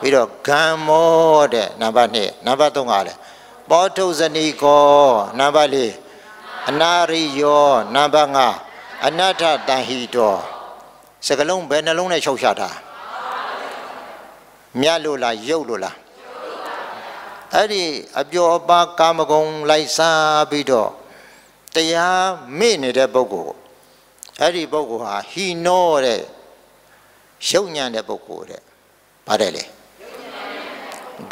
ပြီးတော့ဂံမောတဲ့နံပါတ်2နံပါတ်3ကလည်းပောထုဇနီကောနံပါတ်4အနာရိယောနံပါတ်5အနတ္ထတန်ဟိတောစကလုံးဘယ်နှလုံးနဲ့ချုပ်ချတာမြတ်လို့လားရုပ်လို့လားအဲ့ဒီအပျော်အပါကာမဂုဏ်လိုက်စားပြီးတော့ တရားမေ့နေတဲ့ပုဂ္ဂိုလ်အဲ့ဒီပုဂ္ဂိုလ်ဟာဟီနောတဲ့ရုပ်ညံတဲ့ပုဂ္ဂိုလ်တဲ့ဗါတယ်လေ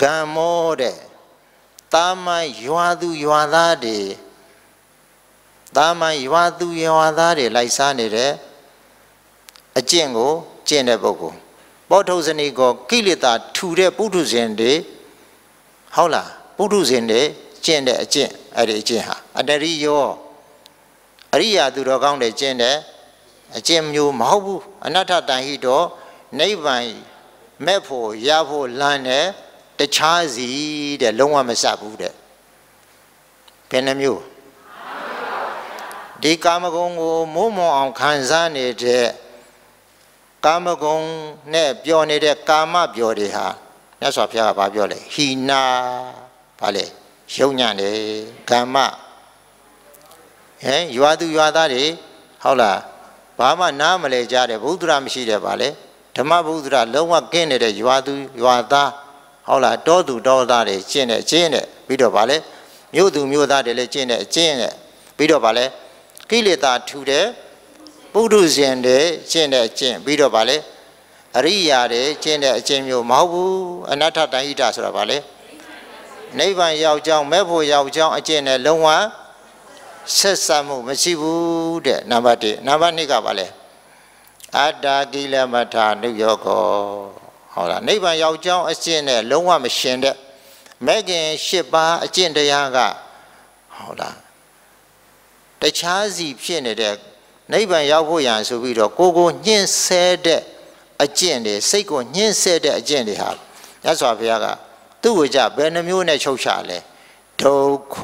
ဂံမောတဲ့တာမန်ရွာသူရွာသားတွေတာမန်ရွာသူရွာသားတွေလိုက်စားနေတဲ့အကျင့်ကိုကျင့်တဲ့ပုဂ္ဂိုလ်ပောထုဇနီကောကိလေသာထူတဲ့ပုထုဇဉ်တွေဟုတ်လားပုထုဇဉ်တွေကျင့်တဲ့အကျင့်အဲ့ဒီအကျင့်ဟာအတရိယော အရိယာသူတော်ကောင်းတွေကျင့်တဲ့အကျင့်မျိုးမဟုတ်ဘူးအနတ္ထတန်ဟိတောနိဗ္ဗာန်မဲ့ဖို့ရဖို့လမ်းတဲ့တခြားစီတဲ့လုံးဝမဆက်ဘူးတဲ့ဘယ်နှမျိုးဒီကာမဂုဏ်ကိုမိုးမောအောင်ခံစားနေတဲ့ကာမဂုဏ်နဲ့ပြောနေတဲ့ကာမပြောတွေဟာမြတ်စွာဘုရားကဘာပြောလဲဟိနာဘာလဲရုံညံ့တယ်ကမ္မဟဲရွာသူရွာသားတွေဟုတ်လားဘာမှနားမလဲကြတယ်ဘုဒ္ဓရာမရှိတယ်ဗာလေဓမ္မဘုဒ္ဓရာလုံးဝကင်းနေတဲ့ရွာသူရွာသားဟုတ်လားတောသူတောသားတွေကျင့်တဲ့အကျင့်နဲ့ပြီးတော့ဗာလေမြို့သူမြို့သားတွေလည်းကျင့်တဲ့အကျင့်နဲ့ပြီးတော့ဗာလေကိလေသာထူတဲ့ပုထုဇဉ်တွေကျင့်တဲ့အကျင့်ပြီးတော့ဗာလေအရိယာတွေကျင့်တဲ့အကျင့်မျိုးမဟုတ်ဘူးအနတ္ထတန်ဟိတဆိုတာဗာလေနိဗ္ဗာန်ရောက်ကြောင်းမဲ့ဖို့ရောက်ကြောင်းအကျင့်နဲ့လုံးဝ ဆက်ဆံမှုမရှိဘူးတဲ့နံပါတ်1နံပါတ်2ကပါလဲအတ္တကိလမထာနုယောကောဟုတ်လားနိဗ္ဗာန်ရောက်ကြောင်းအကျင့်နဲ့လုံးဝမရှင်တဲ့မဲ့ခင်၈ပါးအကျင့်တရားကဟုတ်လားတခြားစီဖြစ်နေတဲ့နိဗ္ဗာန်ရောက်ဖို့ရန်ဆိုပြီးတော့ကိုကိုညှင်းဆဲတဲ့အကျင့်တွေစိတ်ကိုညှင်းဆဲတဲ့အကျင့်တွေဟာမြတ်စွာဘုရားကသူ့ကိုကြဘယ်နှမျိုးနဲ့ချုပ်ချလဲဒုက္ခ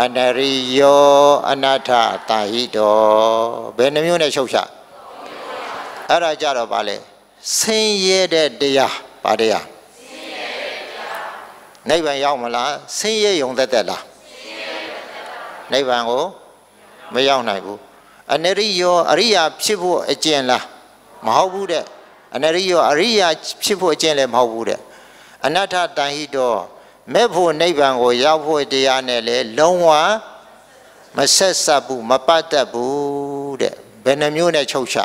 အနရိယောအနတ္ထတာဟိတောဘယ်နှမျိုးနဲ့ချုပ်ချအဲ့ဒါကြတော့ဗာလေဆင်းရဲတဲ့တရားဗာတရားနိဗ္ဗာန်ရောက်မလားဆင်းရဲယုံသက်သက်လားနိဗ္ဗာန်ကိုမရောက်နိုင်ဘူးအနရိယောအရိယာဖြစ်ဖို့အကျင့်လားမဟုတ်ဘူးတဲ့အနရိယောအရိယာဖြစ်ဖို့အကျင့်လည်းမဟုတ်ဘူးတဲ့အနတ္ထတန်ဟိတော မဲ့ဖို့နိဗ္ဗာန်ကိုရောက်ဖို့တရားနဲ့လေလုံးဝမဆက်ဆက်ဘူးမပတ်သက်ဘူးတဲ့ဘယ်နှမျိုးနဲ့ချုပ်ချ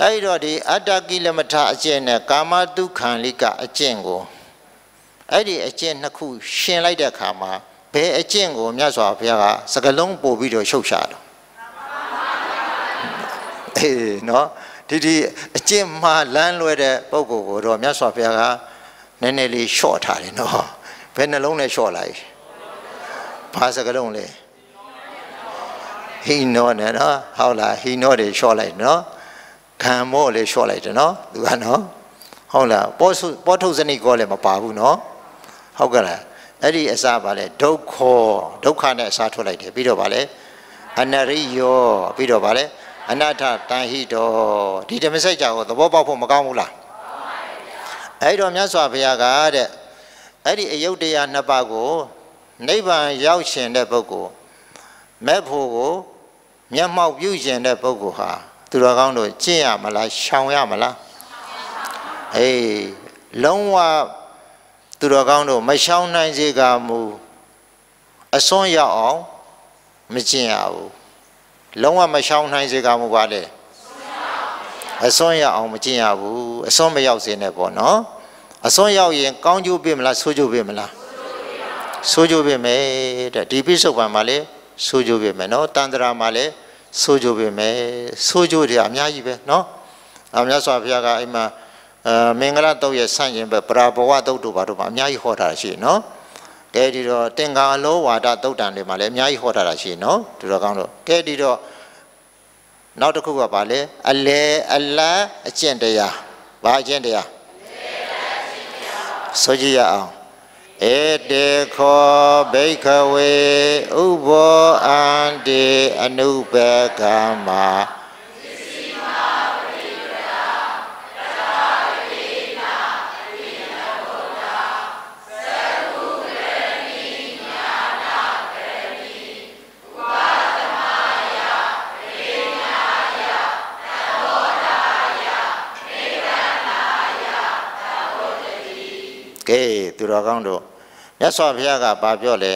အဲ့တော့ဒီအတ္တကိလမထအကျင့်နဲ့ကာမတုခံလိကအကျင့်ကိုအဲ့ဒီအကျင့်နှစ်ခုရှင်လိုက်တဲ့အခါမှာဘယ်အကျင့်ကိုမြတ်စွာဘုရားကစကလုံးပို့ပြီးတော့ရှုပ်ရှာတော့အေးနော်ဒီဒီအကျင့်မှလမ်းလွဲတဲ့ပုံကိုကိုတော့မြတ်စွာဘုရားက နည်းနည်းလေးလျှော့ထားတယ်နော်ဘယ်နှလုံးနဲ့လျှော့လိုက်ဘာစကလုံးလဲဟိနောနဲ့နော်ဟုတ်လားဟိနောတွေလျှော့လိုက်နော်ခံမောလေးလျှော့လိုက်တယ်နော်သူကနော်ဟုတ်လားပောပောထုတ်စနိကောလည်းမပါဘူးနော်ဟုတ်ကဲ့လားအဲ့ဒီအစားပါလဲဒုက္ခဒုက္ခနဲ့အစားထုတ်လိုက်တယ်ပြီးတော့ပါလဲအနရိယောပြီးတော့ပါလဲအနတ္ထတန်ဟိတောဒီဓမ္မစကြာကိုသဘောပေါက်ဖို့မကောင်းဘူးလား အဲ့တော့မြတ်စွာဘုရားကတဲ့အဲ့ဒီအယုတ်တရားနှစ်ပါးကိုနိဗ္ဗာန်ရောက်ရှင်တဲ့ပုဂ္ဂိုလ်မဲ့ဖို့ကိုမျက်မှောက်ပြုရှင်တဲ့ပုဂ္ဂိုလ်ဟာသူတော်ကောင်းတို့ကျင့်ရမလားရှောင်ရမလားအေးလုံးဝသူတော်ကောင်းတို့မရှောင်နိုင်စေကမူအစွန်းရောက်အောင်မကျင့်ရဘူးလုံးဝမရှောင်နိုင်စေကမူပါလေ အစွန်းရောက်အောင်မကျင့်ရဘူးအစွန်းမရောက်စေနဲ့ပေါ့နော်အစွန်းရောက်ရင်ကောင်းကျိုးပေးမလားဆိုးကျိုးပေးမလားဆိုးကျိုးပေးမယ်တဲ့ဒီပိစုတ်ပံမှာလေဆိုးကျိုးပေးမယ်နော်တန်တရာမှာလေဆိုးကျိုးပေးမယ်ဆိုးကျိုးတွေအများကြီးပဲနော်အမြတ်စွာဘုရားကအိမ်မှာအဲမင်္ဂလာတုတ်ရဲ့ဆန့်ကျင်ဘက်ပရာဘဝတုတ်တို့ဘာတို့မှာအများကြီးဟောထားတာရှိနော်ကဲဒီတော့သင်္ကာအလောဝါဒတုတ်တန်တွေမှာလည်းအများကြီးဟောထားတာရှိနော်ဒီတော့ကောင်းတော့ကဲဒီတော့ နောက်တစ်ခုကပါလေအလဲအလတ်အကျင့်တရားဘာအကျင့်တရားဆိုကြည့်ရအောင်ဧတေခောဘိခဝေဥဘောအန္တိအနုပကမ္မာ ကဲသူတော်ကောင်းတို့မြတ်စွာဘုရားကဘာပြောလဲ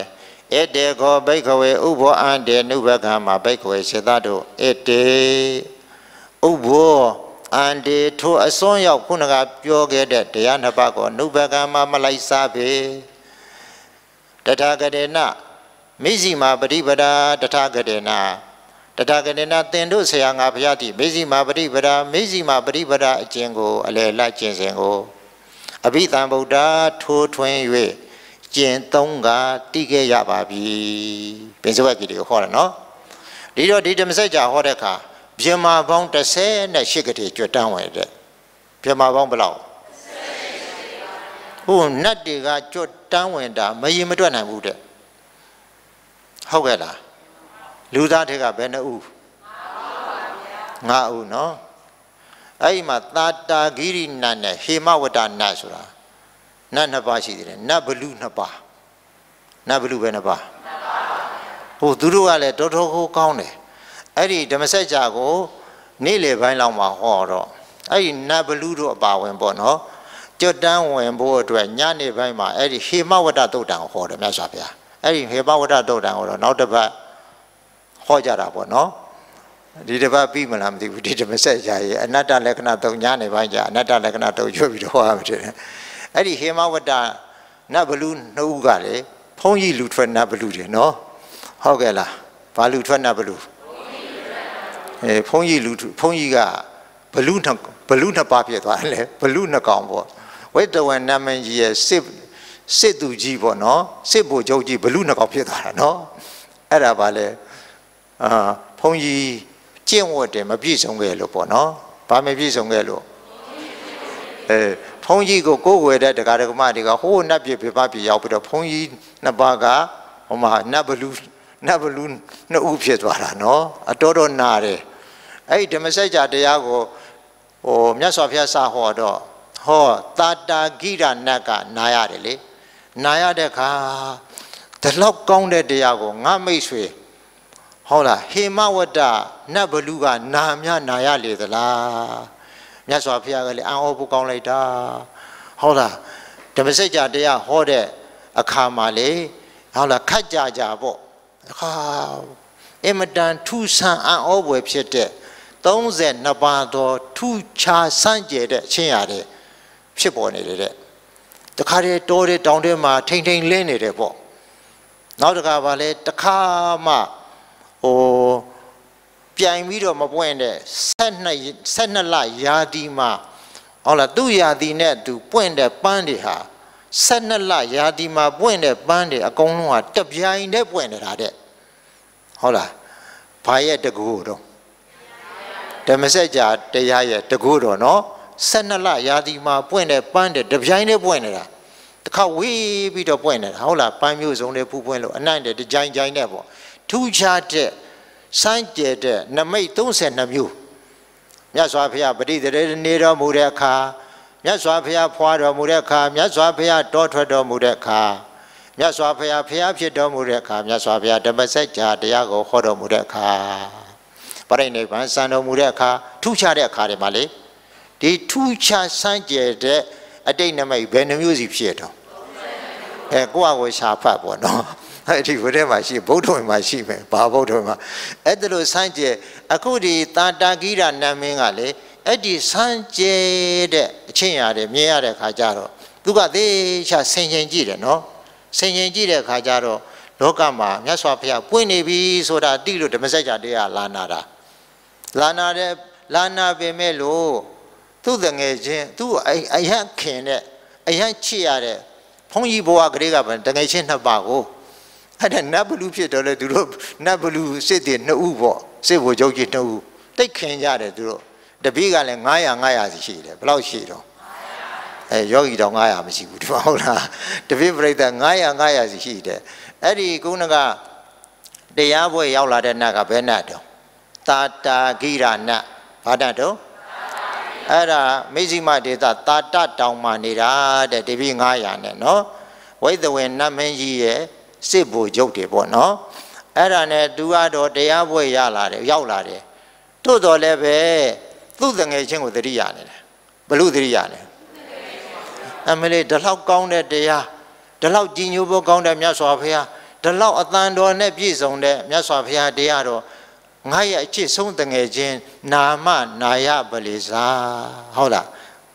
ဧတေခောဘိခဝေဥဘောအန္တေနုဘကမှာဘိခဝေစေတတို့ဧတေဥဘောအန္တေထိုအစွန်းရောက်ခုနကပြောခဲ့တဲ့တရားနှစ်ပါးကိုနုဘကမှာမလိုက်စားပေတထာဂတေနမိစီမာပရိပဒာတထာဂတေနတထာဂတေနသင်တို့ဆရာငါဘုရားတိမိစီမာပရိပဒာမိစီမာပရိပဒာအကျင့်ကိုအလယ်လိုက်ကျင့်စဉ်ကို အဘိဓမ္ဗုဒ္ဓထိုးထွင်း၍ကျင့်သုံးကတိခဲ့ရပါပြီပင်စဝက်ကြီးတွေကိုဟောတယ်နော်ဒီတော့ဒီဓမ္မစကြာဟောတဲ့အခါပြမပေါင်း38ကတိကြွတန်းဝင်တဲ့ပြမပေါင်းဘယ်လောက်ဟိုနတ်တွေကကြွတန်းဝင်တာမရင်မတွက်နိုင်ဘူးတဲ့ဟုတ်ကဲ့လားလူသားတွေကဘယ်နှဦးငါးဦးနော် အဲ့ဒီမှာသာတာဂိရိနတ်နဲ့ဟေမဝတ္တနတ်ဆိုတာနတ်နှစ်ပါးရှိသေးတယ်နတ်ဘလူနှစ်ပါးနတ်ဘလူပဲနှစ်ပါးဟိုသူတို့ကလည်းတော်တော်ကိုကောင်းတယ်အဲ့ဒီဓမ္မစကြာကို နေ့လေပိုင်းလောက်မှာဟောတော့အဲ့ဒီနတ်ဘလူတို့အပါဝင်ပေါ့နော်ကြွတန်းဝင်ဖို့အတွက်ညနေပိုင်းမှာအဲ့ဒီဟေမဝတ္တတုတ်တံကိုဟောတယ်မြတ်စွာဘုရားအဲ့ဒီဟေမဝတ္တတုတ်တံကိုတော့နောက်တစ်ပတ်ဟောကြတာပေါ့နော် ဒီတစ်ပတ်ပြီးမလားမသိဘူးဒီဓမ္မဆက်ကြာရေးအနတ္တလက္ခဏာ၃ညနေပိုင်းကြာအနတ္တလက္ခဏာ၃ရွတ်ပြီးတော့ဟောရမှာတယ်အဲ့ဒီဟေမဝတ္တနတ်ဘလူနှုတ်ကလေဖုံးကြီးလူထွက်နတ်ဘလူတယ်နော်ဟုတ်ကဲ့လားဘာလူထွက်နတ်ဘလူအဲဖုံးကြီးလူဖုံးကြီးကဘလူနှစ်ဘလူနှစ်ပါးဖြစ်သွားတယ်လေဘလူနှစ်ကောင်ပေါ့ဝိတဝနမင်းကြီးရဲ့စစ်စစ်သူကြီးပေါ့နော်စစ်ဘိုလ်ချုပ်ကြီးဘလူနှစ်ကောင်ဖြစ်သွားတာနော်အဲ့ဒါပါလေအာဖုံးကြီး ကျင့်ဝတ်တယ်မပြည့်စုံခဲ့လို့ပေါ့နော်ဘာမပြည့်စုံခဲ့လို့အဲဖုံးကြီးကိုကိုယ်ဝယ်တဲ့တရားဓမ္မတွေကဟိုးနတ်ပြည်ပြပပြည်ရောက်ပြီးတော့ဖုံးကြီးနှစ်ပါးကဟိုမှာနတ်ဘလူးနတ်ဘလူးနှစ်ဦးဖြစ်သွားတာနော်အတော်တော်နာတယ်အဲ့ဒီဓမ္မစကြာတရားကိုဟိုမြတ်စွာဘုရားစဟောတော့ဟောတာတာဂိရနတ်ကနာရတယ်လေနာရတဲ့ခါဒီလောက်ကောင်းတဲ့တရားကိုငါမိတ်ဆွေ ဟုတ်လားဟေမဝတ္တနတ်ဘလူကနာမြနာရလေသလားမြတ်စွာဘုရားကလည်းအံ့ဩဖို့ကောင်းလိုက်တာဟုတ်လားဓမ္မစကြာတရားဟောတဲ့အခါမှာလေဟုတ်လားခက်ကြကြပေါ့အခါအင်မတန်ထူဆန်းအံ့ဩဖွယ်ဖြစ်တဲ့32ပါးသောထူခြားစမ်းကြဲတဲ့အချင်းရတယ်ဖြစ်ပေါ်နေတယ်တဲ့တခါတည်းတောတဲ့တောင်ထဲမှာထိန်ထိန်လင်းနေတယ်ပေါ့နောက်တစ်ခါပါလဲတခါမှ ဟိုပြိုင်ပြီးတော့မပွင့်တဲ့12 12လရာဒီမှာဟုတ်လားသူ့ရာဒီနဲ့သူပွင့်တဲ့ပန်းတွေဟာ12လရာဒီမှာပွင့်တဲ့ပန်းတွေအကုန်လုံးကတပြိုင်တည်းပွင့်နေတာတဲ့ဟုတ်လားဘာရဲ့တကူတော့ဓမ္မစကြာတရားရဲ့တကူတော့နော်12လရာဒီမှာပွင့်တဲ့ပန်းတွေတပြိုင်တည်းပွင့်နေတာတခါဝေးပြီးတော့ပွင့်နေတာဟုတ်လားပန်းမျိုးစုံတွေဖူးပွင့်လို့အနိုင်တဲ့ကြိုင်ကြိုင်နဲ့ပေါ့ ထူးခြားတဲ့စမ်းကြဲတဲ့နမိတ်32မျိုးမြတ်စွာဘုရားပဋိသေရနေတော်မူတဲ့အခါမြတ်စွာဘုရားဖွာတော်မူတဲ့အခါမြတ်စွာဘုရားတောထွက်တော်မူတဲ့အခါမြတ်စွာဘုရားဖျားဖြစ်တော်မူတဲ့အခါမြတ်စွာဘုရားဓမ္မစကြာတရားကိုဟောတော်မူတဲ့အခါပရိနိဗ္ဗာန်စံတော်မူတဲ့အခါထူးခြားတဲ့အခါတွေမှာလေဒီထူးခြားစမ်းကြဲတဲ့အတိတ်နမိတ်ဘယ်နှမျိုးစီဖြစ်တော့အဲကိုယ့်အကိုရှာဖတ်ပေါ့နော် အဲ့ဒီဘုရားမှာရှိဗုဒ္ဓဝင်မှာရှိမယ်ဘာဗုဒ္ဓဝင်မှာအဲ့ဒါလို့စမ်းကြဲအခုဒီတာတာကိရနာမင်းကလေအဲ့ဒီစမ်းကြဲတဲ့အချင်းရတယ်မြင်ရတဲ့ခါကျတော့သူကသေးချဆင်ခြင်ကြည့်တယ်နော်ဆင်ခြင်ကြည့်တဲ့ခါကျတော့လောကမှာမြတ်စွာဘုရားပွင့်နေပြီဆိုတာတိလို့ဓမ္မစကြာတရားလာနာတာလာနာတဲ့လာနာပေမဲ့လို့သူ့တငယ်ချင်းသူ့အယံခင်တဲ့အယံချစ်ရတဲ့ဘုန်းကြီးဘဝကလေးကပဲတငယ်ချင်းနှစ်ပါးကို အဲ့ဒါနတ်ဘလူဖြစ်တော့လေသူတို့နတ်ဘလူစစ်တွေနှစ်ဦးပေါ့စစ်ဘိုလ်ချုပ်ကြီးနှစ်ဦးတိတ်ခင်ကြတယ်သူတို့တပည့်ကလည်း900 900စီရှိတယ်ဘယ်လောက်ရှိတော့အဲယောဂီတော်900မရှိဘူးဒီမှာဟုတ်လားတပည့်ပြိတ္တ900 900စီရှိတယ်အဲ့ဒီကုဏကတရားပွဲရောက်လာတဲ့နတ်ကဘယ်နတ်တော့တာတာဂိရနတ်ဘာနတ်တော့အဲ့ဒါမိဇိမဒေတာတာတတောင်မှနေတာတဲ့တပည့်900နဲ့နော်ဝိသဝင်နတ်မင်းကြီးရဲ့ စစ်ဘူကျုပ်တွေပေါ့နော်အဲ့ဒါနဲ့သူကတော့တရားပွဲရလာတယ်ရောက်လာတယ်တို့တော်လည်းပဲသူ့တငယ်ချင်းကိုသတိရနေတယ်ဘလို့သတိရလဲအမလေးဒီလောက်ကောင်းတဲ့တရားဒီလောက်ကြည်ညိုဖို့ကောင်းတဲ့မြတ်စွာဘုရားဒီလောက်အတန်တော်နဲ့ပြည့်စုံတဲ့မြတ်စွာဘုရားတရားတော်ငါရဲ့အချစ်ဆုံးတငယ်ချင်းနာမနာယပလေစာဟုတ်လား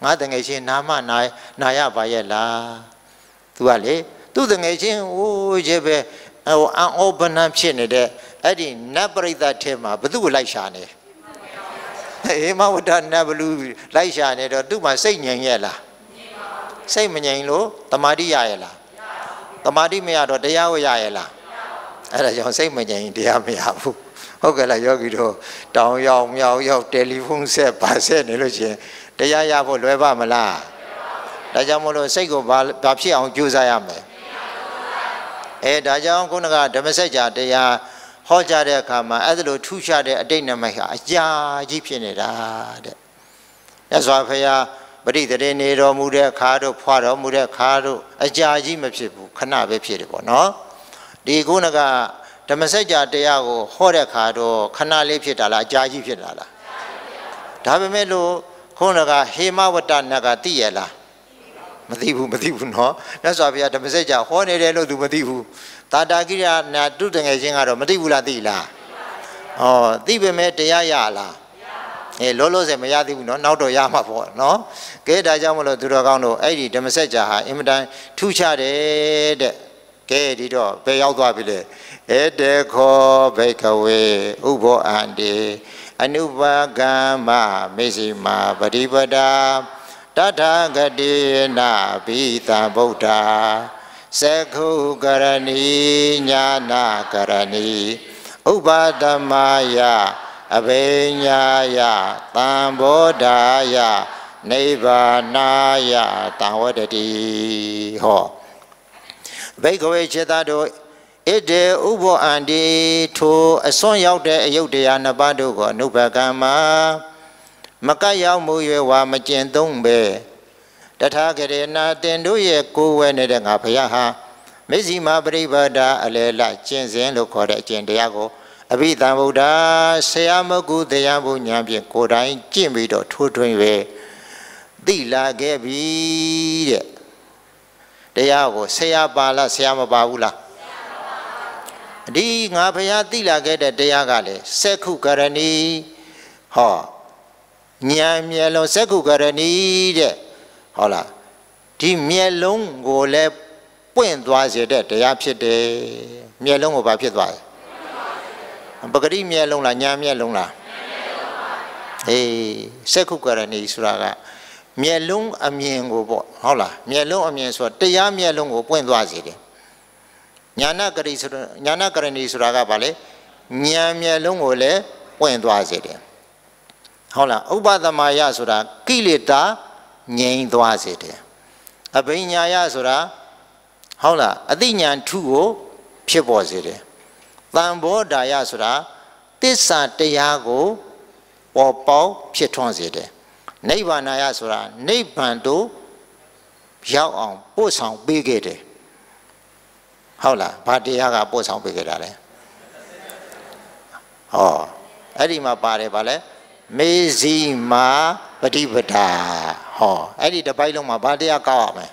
ငါတငယ်ချင်းနာမနာနာယပါရဲ့လားသူကလေ သူ့တငယ်ချင်းဟိုးရဲ့ပဲဟိုအန်ဩပနံဖြစ်နေတဲ့အဲ့ဒီနတ်ပရိသတ်ထဲမှာဘသူ့ကိုလိုက်ရှာနေအေမဝတ္တနတ်ဘလူလိုက်ရှာနေတော့သူ့မှာစိတ်ငြိမ်ရဲ့လားစိတ်မငြိမ်လို့တမာတိရရဲ့လားတမာတိမရတော့တရားကိုရရဲ့လားအဲ့ဒါကြောင့်စိတ်မငြိမ်တရားမရဘူးဟုတ်ကဲ့လားယောဂီတို့တောင်ရောက်မြောက်ရောက်တယ်လီဖုန်းဆက်ပါဆက်နေလို့ရှိရင်တရားရဖို့လွယ်ပါမလားဒါကြောင့်မလို့စိတ်ကိုဘာဘာဖြစ်အောင်ကြိုးစားရမယ် အဲဒါကြောင့်ခုနကဓမ္မစကြာတရားဟောကြားတဲ့အခါမှာအဲ့ဒါလိုထူးခြားတဲ့အတိတ်နမိတ်ဟာအကြာကြီးဖြစ်နေတာတဲ့မြတ်စွာဘုရားပရိသေနေတော်မူတဲ့အခါတို့ဖွာတော်မူတဲ့အခါတို့အကြာကြီးမဖြစ်ဘူးခဏပဲဖြစ်တယ်ပေါ့နော်ဒီခုနကဓမ္မစကြာတရားကိုဟောတဲ့အခါတော့ခဏလေးဖြစ်တာလားအကြာကြီးဖြစ်တာလားဒါပေမဲ့လို့ခုနကဟေမဝတ္တနကသိရလား မသိဘူးမသိဘူးเนาะမြတ်စွာဘုရားဓမ္မစကြာဟောနေတယ်လို့သူမသိဘူးတာတာကိရနာတုတငယ်ချင်းကတော့မသိဘူးလားသိလားဩသိပေမဲ့တရားရလားအဲလောလောဆယ်မရသေးဘူးเนาะနောက်တော့ရမှာပေါ့เนาะကဲဒါကြောင့်မလို့သူတော်ကောင်းတို့အဲ့ဒီဓမ္မစကြာဟာအင်မတန်ထူးခြားတယ်တဲ့ကဲဒီတော့ဘယ်ရောက်သွားပြီလဲဧတေခောဘိကဝေဥဘောအန္တိအနုပါကမ္မမေစီမာပရိပဒာ တထာဂတိနာဘိတံဗုဒ္ဓသက္ခုကရဏီညာနာကရဏီဥပါဒမယအဘိညာယတံဘောဓာယနိဗ္ဗာနာယတံဝတ္တိဟောဘိကဝေจิตတို့ဣဣတေဥဘောအန္တိထိုအစွန်းရောက်တဲ့အယုတ်တရားနှစ်ပါးတို့ကိုအနုဘကမ္မာမကတ်ရောက်မှု၍ဝါမကျင်သုံးပဲတထာဂရေနာတင်တို့ရဲ့ကိုယ်ဝဲနေတဲ့ငါဖယားဟာမေဇိမာပရိပါဒအလေလကျင့်စဉ်လို့ခေါ်တဲ့အကျင့်တရားကိုအဘိဓမ္ဗုဒ္ဓဆရာမကုတရားဘုညာဖြင့်ကိုယ်တိုင်ကျင့်ပြီးတော့ထိုးထွင်းပဲသိလာခဲ့ပြီတဲ့တရားကိုဆရာပါလားဆရာမပါဘူးလားဒီငါဖရာသိလာခဲ့တဲ့တရားကလေစက္ခုကရဏီဟော ဉာဏ်မျက်လုံးစက္ခုကရဏီတဲ့ဟုတ်လားဒီမျက်လုံးကိုလည်းပွင့်သွားစေတဲ့တရားဖြစ်တယ်မျက်လုံးကိုဘာဖြစ်သွားလဲပဂရိမျက်လုံးလားဉာဏ်မျက်လုံးလားအေးစက္ခုကရဏီဆိုတာကမျက်လုံးအမြင်ကိုပေါ့ဟုတ်လားမျက်လုံးအမြင်ဆိုတာတရားမျက်လုံးကိုပွင့်သွားစေတယ်ညာနာကရိဆိုညာနာကရဏီဆိုတာကဘာလဲဉာဏ်မျက်လုံးကိုလည်းပွင့်သွားစေတယ် ဟုတ်လားဥပသမယဆိုတာကိလေသာငြိမ်သွားစေတယ်အဘိညာယဆိုတာဟုတ်လားအသိဉာဏ်ထုကိုဖြစ်ပေါ်စေတယ်တန်ဘောဓာယဆိုတာတစ္ဆာတရားကိုပေါ်ပေါက်ဖြစ်ထွန်းစေတယ်နိဗ္ဗာန်ယဆိုတာနိဗ္ဗာန်တို့ရောက်အောင်ပို့ဆောင်ပေးခဲ့တယ်ဟုတ်လားဘာတရားကပို့ဆောင်ပေးခဲ့တာလဲဟောအဲ့ဒီမှာပါတယ်ဗာလဲ မေဇီမာပฏิပဒါဟောအဲ့ဒီတစ်ပိုက်လုံးမှာဘာတရားကောက်ရမလဲ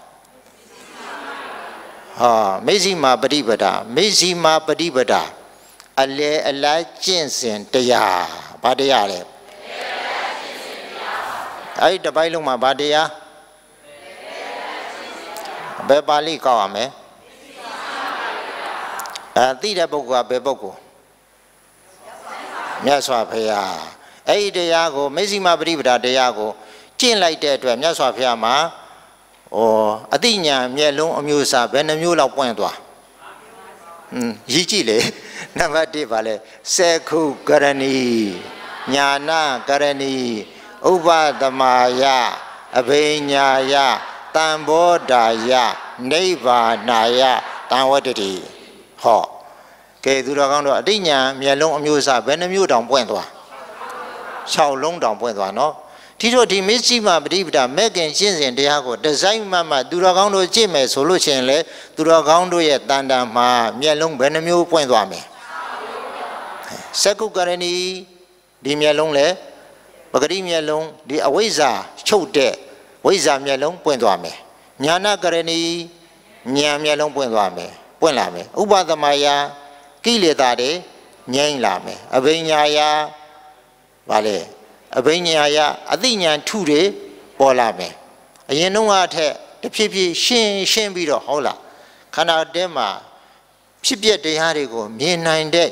ဟောမေဇီမာပฏิပဒါမေဇီမာပฏิပဒါအလေအလိုက်ကျင့်စဉ်တရားဘာတရားလဲအဲ့ဒီတစ်ပိုက်လုံးမှာဘာတရားဘယ်ပါဠိကောက်ရမလဲအဲသိတဲ့ပုဂ္ဂိုလ်ကဘယ်ပုဂ္ဂိုလ်မြတ်စွာဘုရား အဲ့ဒီတရားကိုမေဇိမပရိပဒါတရားကိုကျင့်လိုက်တဲ့အတွက်မြတ်စွာဘုရားမှာဩအတိညာမျက်လုံးအမျိုးအစားဘယ်နှမျိုးလောက်ပွင့်သွားอืมရည်ကြည့်လေနံပါတ်1ပါလဲစေခုကရဏီညာနာကရဏီဥပသမာယအဘိညာယတံဘောဓာယနိဗ္ဗာနာယတံဝတ္တိဟောကဲသူတော်ကောင်းတို့အတိညာမျက်လုံးအမျိုးအစားဘယ်နှမျိုးတောင်ပွင့်သွား 6လုံးတောင်ပွင့်သွားနော်ဒီတော့ဒီမစ္စည်းမပฏิပဒါမဲ့ခင်ရှင်းစဉ်တရားကိုဒီဇိုင်းမှမှသူတော်ကောင်းတို့ကြည့်မယ်ဆိုလို့ရှိရင်လေသူတော်ကောင်းတို့ရဲ့တန်တန်မှာမျက်လုံးဘယ်နှမျိုးပွင့်သွားမယ်စကုကရဏီဒီမျက်လုံးလေပဂရိမျက်လုံးဒီအဝိဇ္ဇာချုပ်တဲ့ဝိဇ္ဇာမျက်လုံးပွင့်သွားမယ်ညာနာကရဏီဉာဏ်မျက်လုံးပွင့်သွားမယ်ပွင့်လာမယ်ဥပသမယကိလေသာတွေငြိမ့်လာမယ်အဘိညာယ ဗာလေအဘိညာယအသိဉာဏ်ထုတွေပေါ်လာမယ်အရင်တော့အထက်တဖြည်းဖြည်းရှင်းရှင်းပြီးတော့ဟုတ်လားခန္ဓာတဲမှာဖြစ်ပျက်တရားတွေကိုမြင်နိုင်တဲ့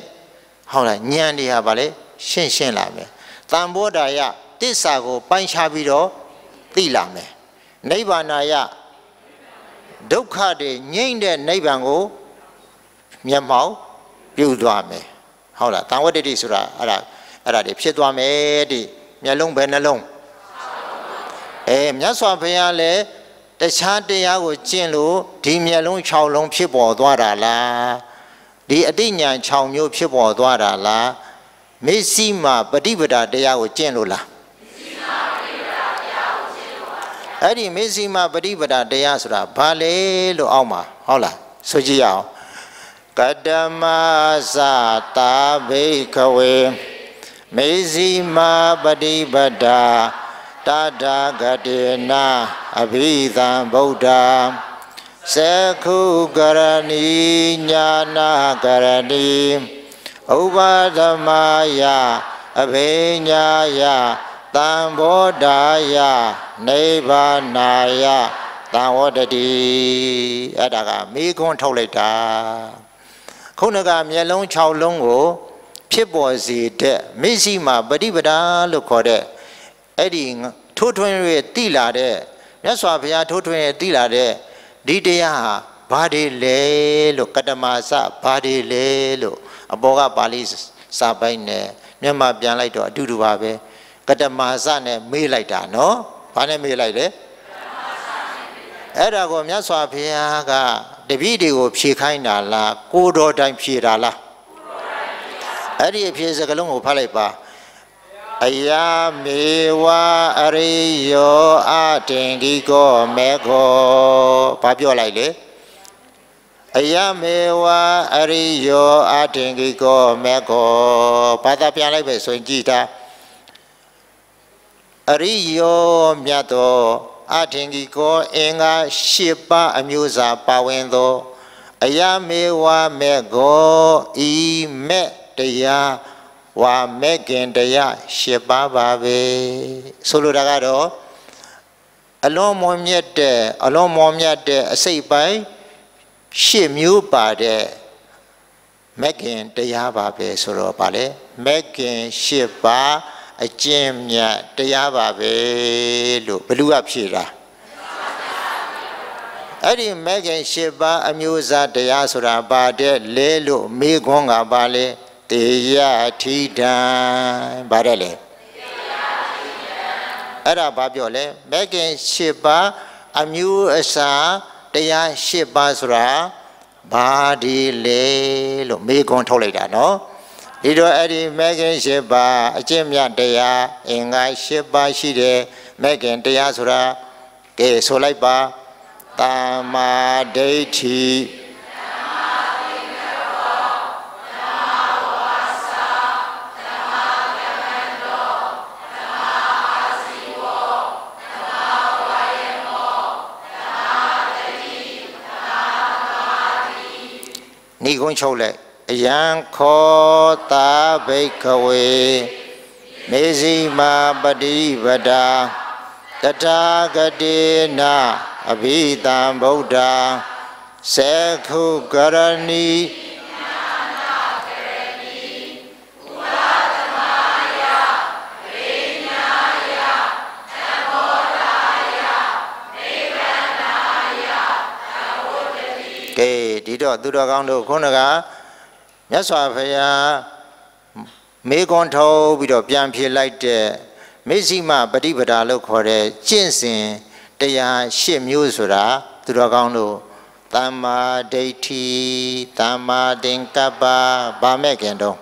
ဟုတ်လားဉာဏ်တွေဟာဗာလေရှင်းရှင်းလာမယ်တန်ဘောဓာယတစ္ဆာကိုပိုင်းခြားပြီးတော့သိလာမယ်နိဗ္ဗာန်ယဒုက္ခတွေငြိမ့်တဲ့နိဗ္ဗာန်ကိုမျက်မှောက်ပြုသွားမယ်ဟုတ်လားတန်ဝတ္တိဆိုတာအဲ့ဒါ အဲ့ဒါတွေဖြစ်သွားမယ်ဒီမျက်လုံးပဲနှလုံးအဲမြတ်စွာဘုရားလည်းတခြားတရားကိုကျင့်လို့ဒီမျက်လုံး6လုံးဖြစ်ပေါ်သွားတာလားဒီအတိညာ6မျိုးဖြစ်ပေါ်သွားတာလားမေစီမာပฏิပဒါတရားကိုကျင့်လို့လားအဲ့ဒီမေစီမာပฏิပဒါတရားဆိုတာဘာလဲလို့အောက်မှာဟုတ်လားဆိုကြည့်ရအောင်ကတမသတာဘိခဝေ မေဇိမာပฏิပဒါတတာဂတေနာအဘိသံဗုဒ္ဓသခုကရဏီညာနာကရဏီဥပသမယအဘိညာယတံဘောဓာယနိဗ္ဗာနာယတံဝတ္တိအဲ့ဒါကမိခွန်းထုတ်လိုက်တာခုနကမျက်လုံး6လုံးကို ဖြစ်ပေါ်စေတဲ့မိရှိမှာပฏิပဒါလို့ခေါ်တဲ့အဲ့ဒီထိုးထွင်းရတိလာတဲ့မြတ်စွာဘုရားထိုးထွင်းရတိလာတဲ့ဒီတရားဟာဘာတွေလဲလို့ကတမစဘာတွေလဲလို့အဘောကပါဠိစာပိုင်းနဲ့မြန်မာပြန်လိုက်တော့အတူတူပါပဲကတမစနဲ့မေးလိုက်တာနော်ဘာနဲ့မေးလိုက်လဲအဲ့ဒါကိုမြတ်စွာဘုရားကတတပည့်တွေကိုဖြေခိုင်းတာလားကိုတော်တိုင်ဖြေတာလား အဲ့ဒီအဖြေစကလုံးကိုဖတ်လိုက်ပါအယမေဝအရိယောအတင်ဒီကောမေခောဘာပြောလိုက်လေအယမေဝအရိယောအတင်ဒီကောမေခောဘာသာပြန်လိုက်ပဲဆိုရင်ကြည်တာအရိယောမြတ်သောအထင်ကြီးကိုအင်္ဂါ၈ပါးအမျိုးအစားပါဝင်သောအယမေဝမေကိုဤမေ တရားဝါမေခင်တရား၈ပါးပါပဲဆိုလိုတာကတော့အလုံးမောမြတ်တဲ့အလုံးမောမြတ်တဲ့အစိတ်ပိုင်းရှစ်မျိုးပါတဲ့မက်ကင်တရားပါပဲဆိုတော့ဗာလေမက်ကင်ရှစ်ပါးအကျင့်မြတ်တရားပါပဲလို့ဘလူကဖြေတာအဲ့ဒီမဂ္ဂင်၈ပါးအမျိုးအစားတရားဆိုတာပါတဲ့လဲလို့မေခွန်းကပါလေ တေယထိတံဗါတဲ့လေအဲ့ဒါဘာပြောလဲမဂ္ဂင်၈ပါးအမျိုးအစားတရား၈ပါးဆိုတာဘာဒီလေလို့မေခွန်းထုတ်လိုက်တာနော်ဒီတော့အဲ့ဒီမဂ္ဂင်၈ပါးအကျင့်မြတ်တရားအင်္ဂါ၈ပါးရှိတယ်မဂ္ဂင်တရားဆိုတာကဲဆိုလိုက်ပါတမ္မာဒိဋ္ဌိ နိဂုံးချုပ်လိုက်အယံခောတာဘိကဝေမေဇိမာပတိပဒါတထာဂတိနာအဘိတံဗုဒ္ဓစေခုကရဏီ ဒီတော့သူတော်ကောင်းတို့ခုနကမြတ်စွာဘုရားမေကွန်ထုတ်ပြီးတော့ပြန်ဖြေလိုက်တဲ့မေဇိမပฏิပဒါလို့ခေါ်တဲ့ကျင့်စဉ်တရားရှစ်မျိုးဆိုတာသူတော်ကောင်းတို့သမ္မာဒိဋ္ဌိသမ္မာသင်္ကပ္ပဗာမဲ့ခင်တော့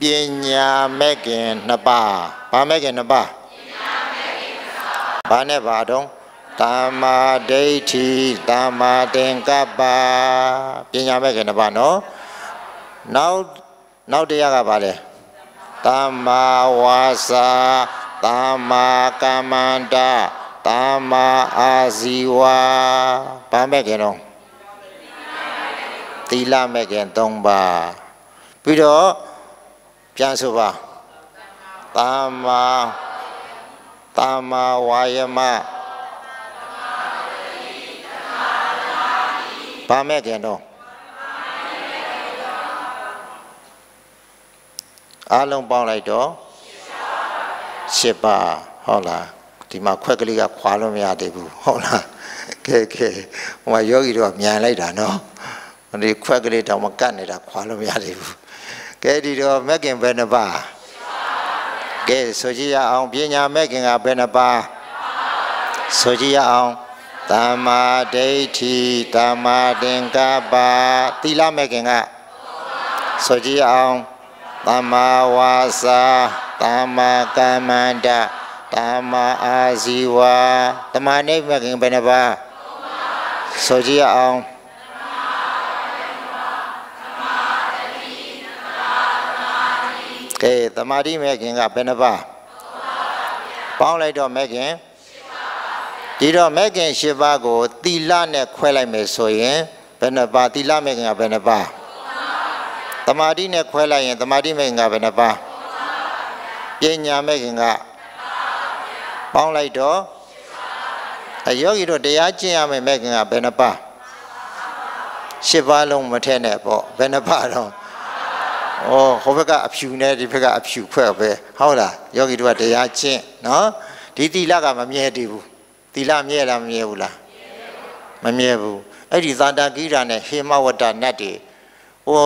ပညာမဲ့ခင်နှစ်ပါးဗာမဲ့ခင်နှစ်ပါးဘာနဲ့ဘာတော့ သမ္မာဒိဋ္ဌိသမ္မာသင်္ကပ္ပပညာမဲ့ခင်နှစ်ပါးနော်နောက်နောက်တရားကဘာလဲသမ္မာဝါစာသမ္မာကမ္မန္တာသမ္မာအာဇီဝဘာမဲ့ခင်တော့သီလမဲ့ခင်၃ပါးပြီးတော့ပြန်ဆိုပါသမ္မာသမ္မာဝါယမ ဘာမဲ့ခင်တော့အားလုံးပေါင်းလိုက်တော့၈ပါးဟုတ်လားဒီမှာခွက်ကလေးကခွာလို့မရသေးဘူးဟုတ်လားကဲကဲဟိုမှာယောဂီတို့ကမြန်လိုက်တာနော်ဒီခွက်ကလေးတောင်မကတ်နေတာခွာလို့မရသေးဘူးကဲဒီတော့မက်ကင်ဘယ်နှပါကဲဆိုကြည့်ရအောင်ပညာမက်ကင်ကဘယ်နှပါဆိုကြည့်ရအောင် သမ္မာဒိဋ္ဌိသမ္မာသင်္ကပ္ပသီလမက်ကင်ကဆိုကြည့်ရအောင်သမ္မာဝါစာသမ္မာကမ္မန္တသမ္မာအာဇီဝတမန်နေမခင်ဘယ်နှပါဆိုကြည့်အောင်ကဲတမာတိမဲ့ခင်ကဘယ်နှပါပေါင်းလိုက်တော့မဲ့ခင် ဒီတော့မဲ့ခင်၈ပါးကိုသီလနဲ့ခွဲလိုက်မယ်ဆိုရင်ဘယ်နှပါသီလမဲ့ခင်ကဘယ်နှပါတမာတိနဲ့ခွဲလိုက်ရင်တမာတိမဲ့ခင်ကဘယ်နှပါပညာမဲ့ခင်ကပေါင်းလိုက်တော့အယောဂီတို့တရားကျင့်ရမယ်မဲ့ခင်ကဘယ်နှပါရှစ်ပါးလုံးမထက်နဲ့ပေါ့ဘယ်နှပါတော့ဩဟိုဘက်ကအဖြူနဲ့ဒီဘက်ကအဖြူခွဲ့ပဲဟုတ်လားယောဂီတို့ကတရားကျင့်နော်ဒီသီလကမမြဲတည်ဘူး သီလမြဲလားမမြဲဘူးလားမမြဲဘူးအဲ့ဒီသာတာကိရာနဲ့ဟေမဝတ္တနတ်တွေဟို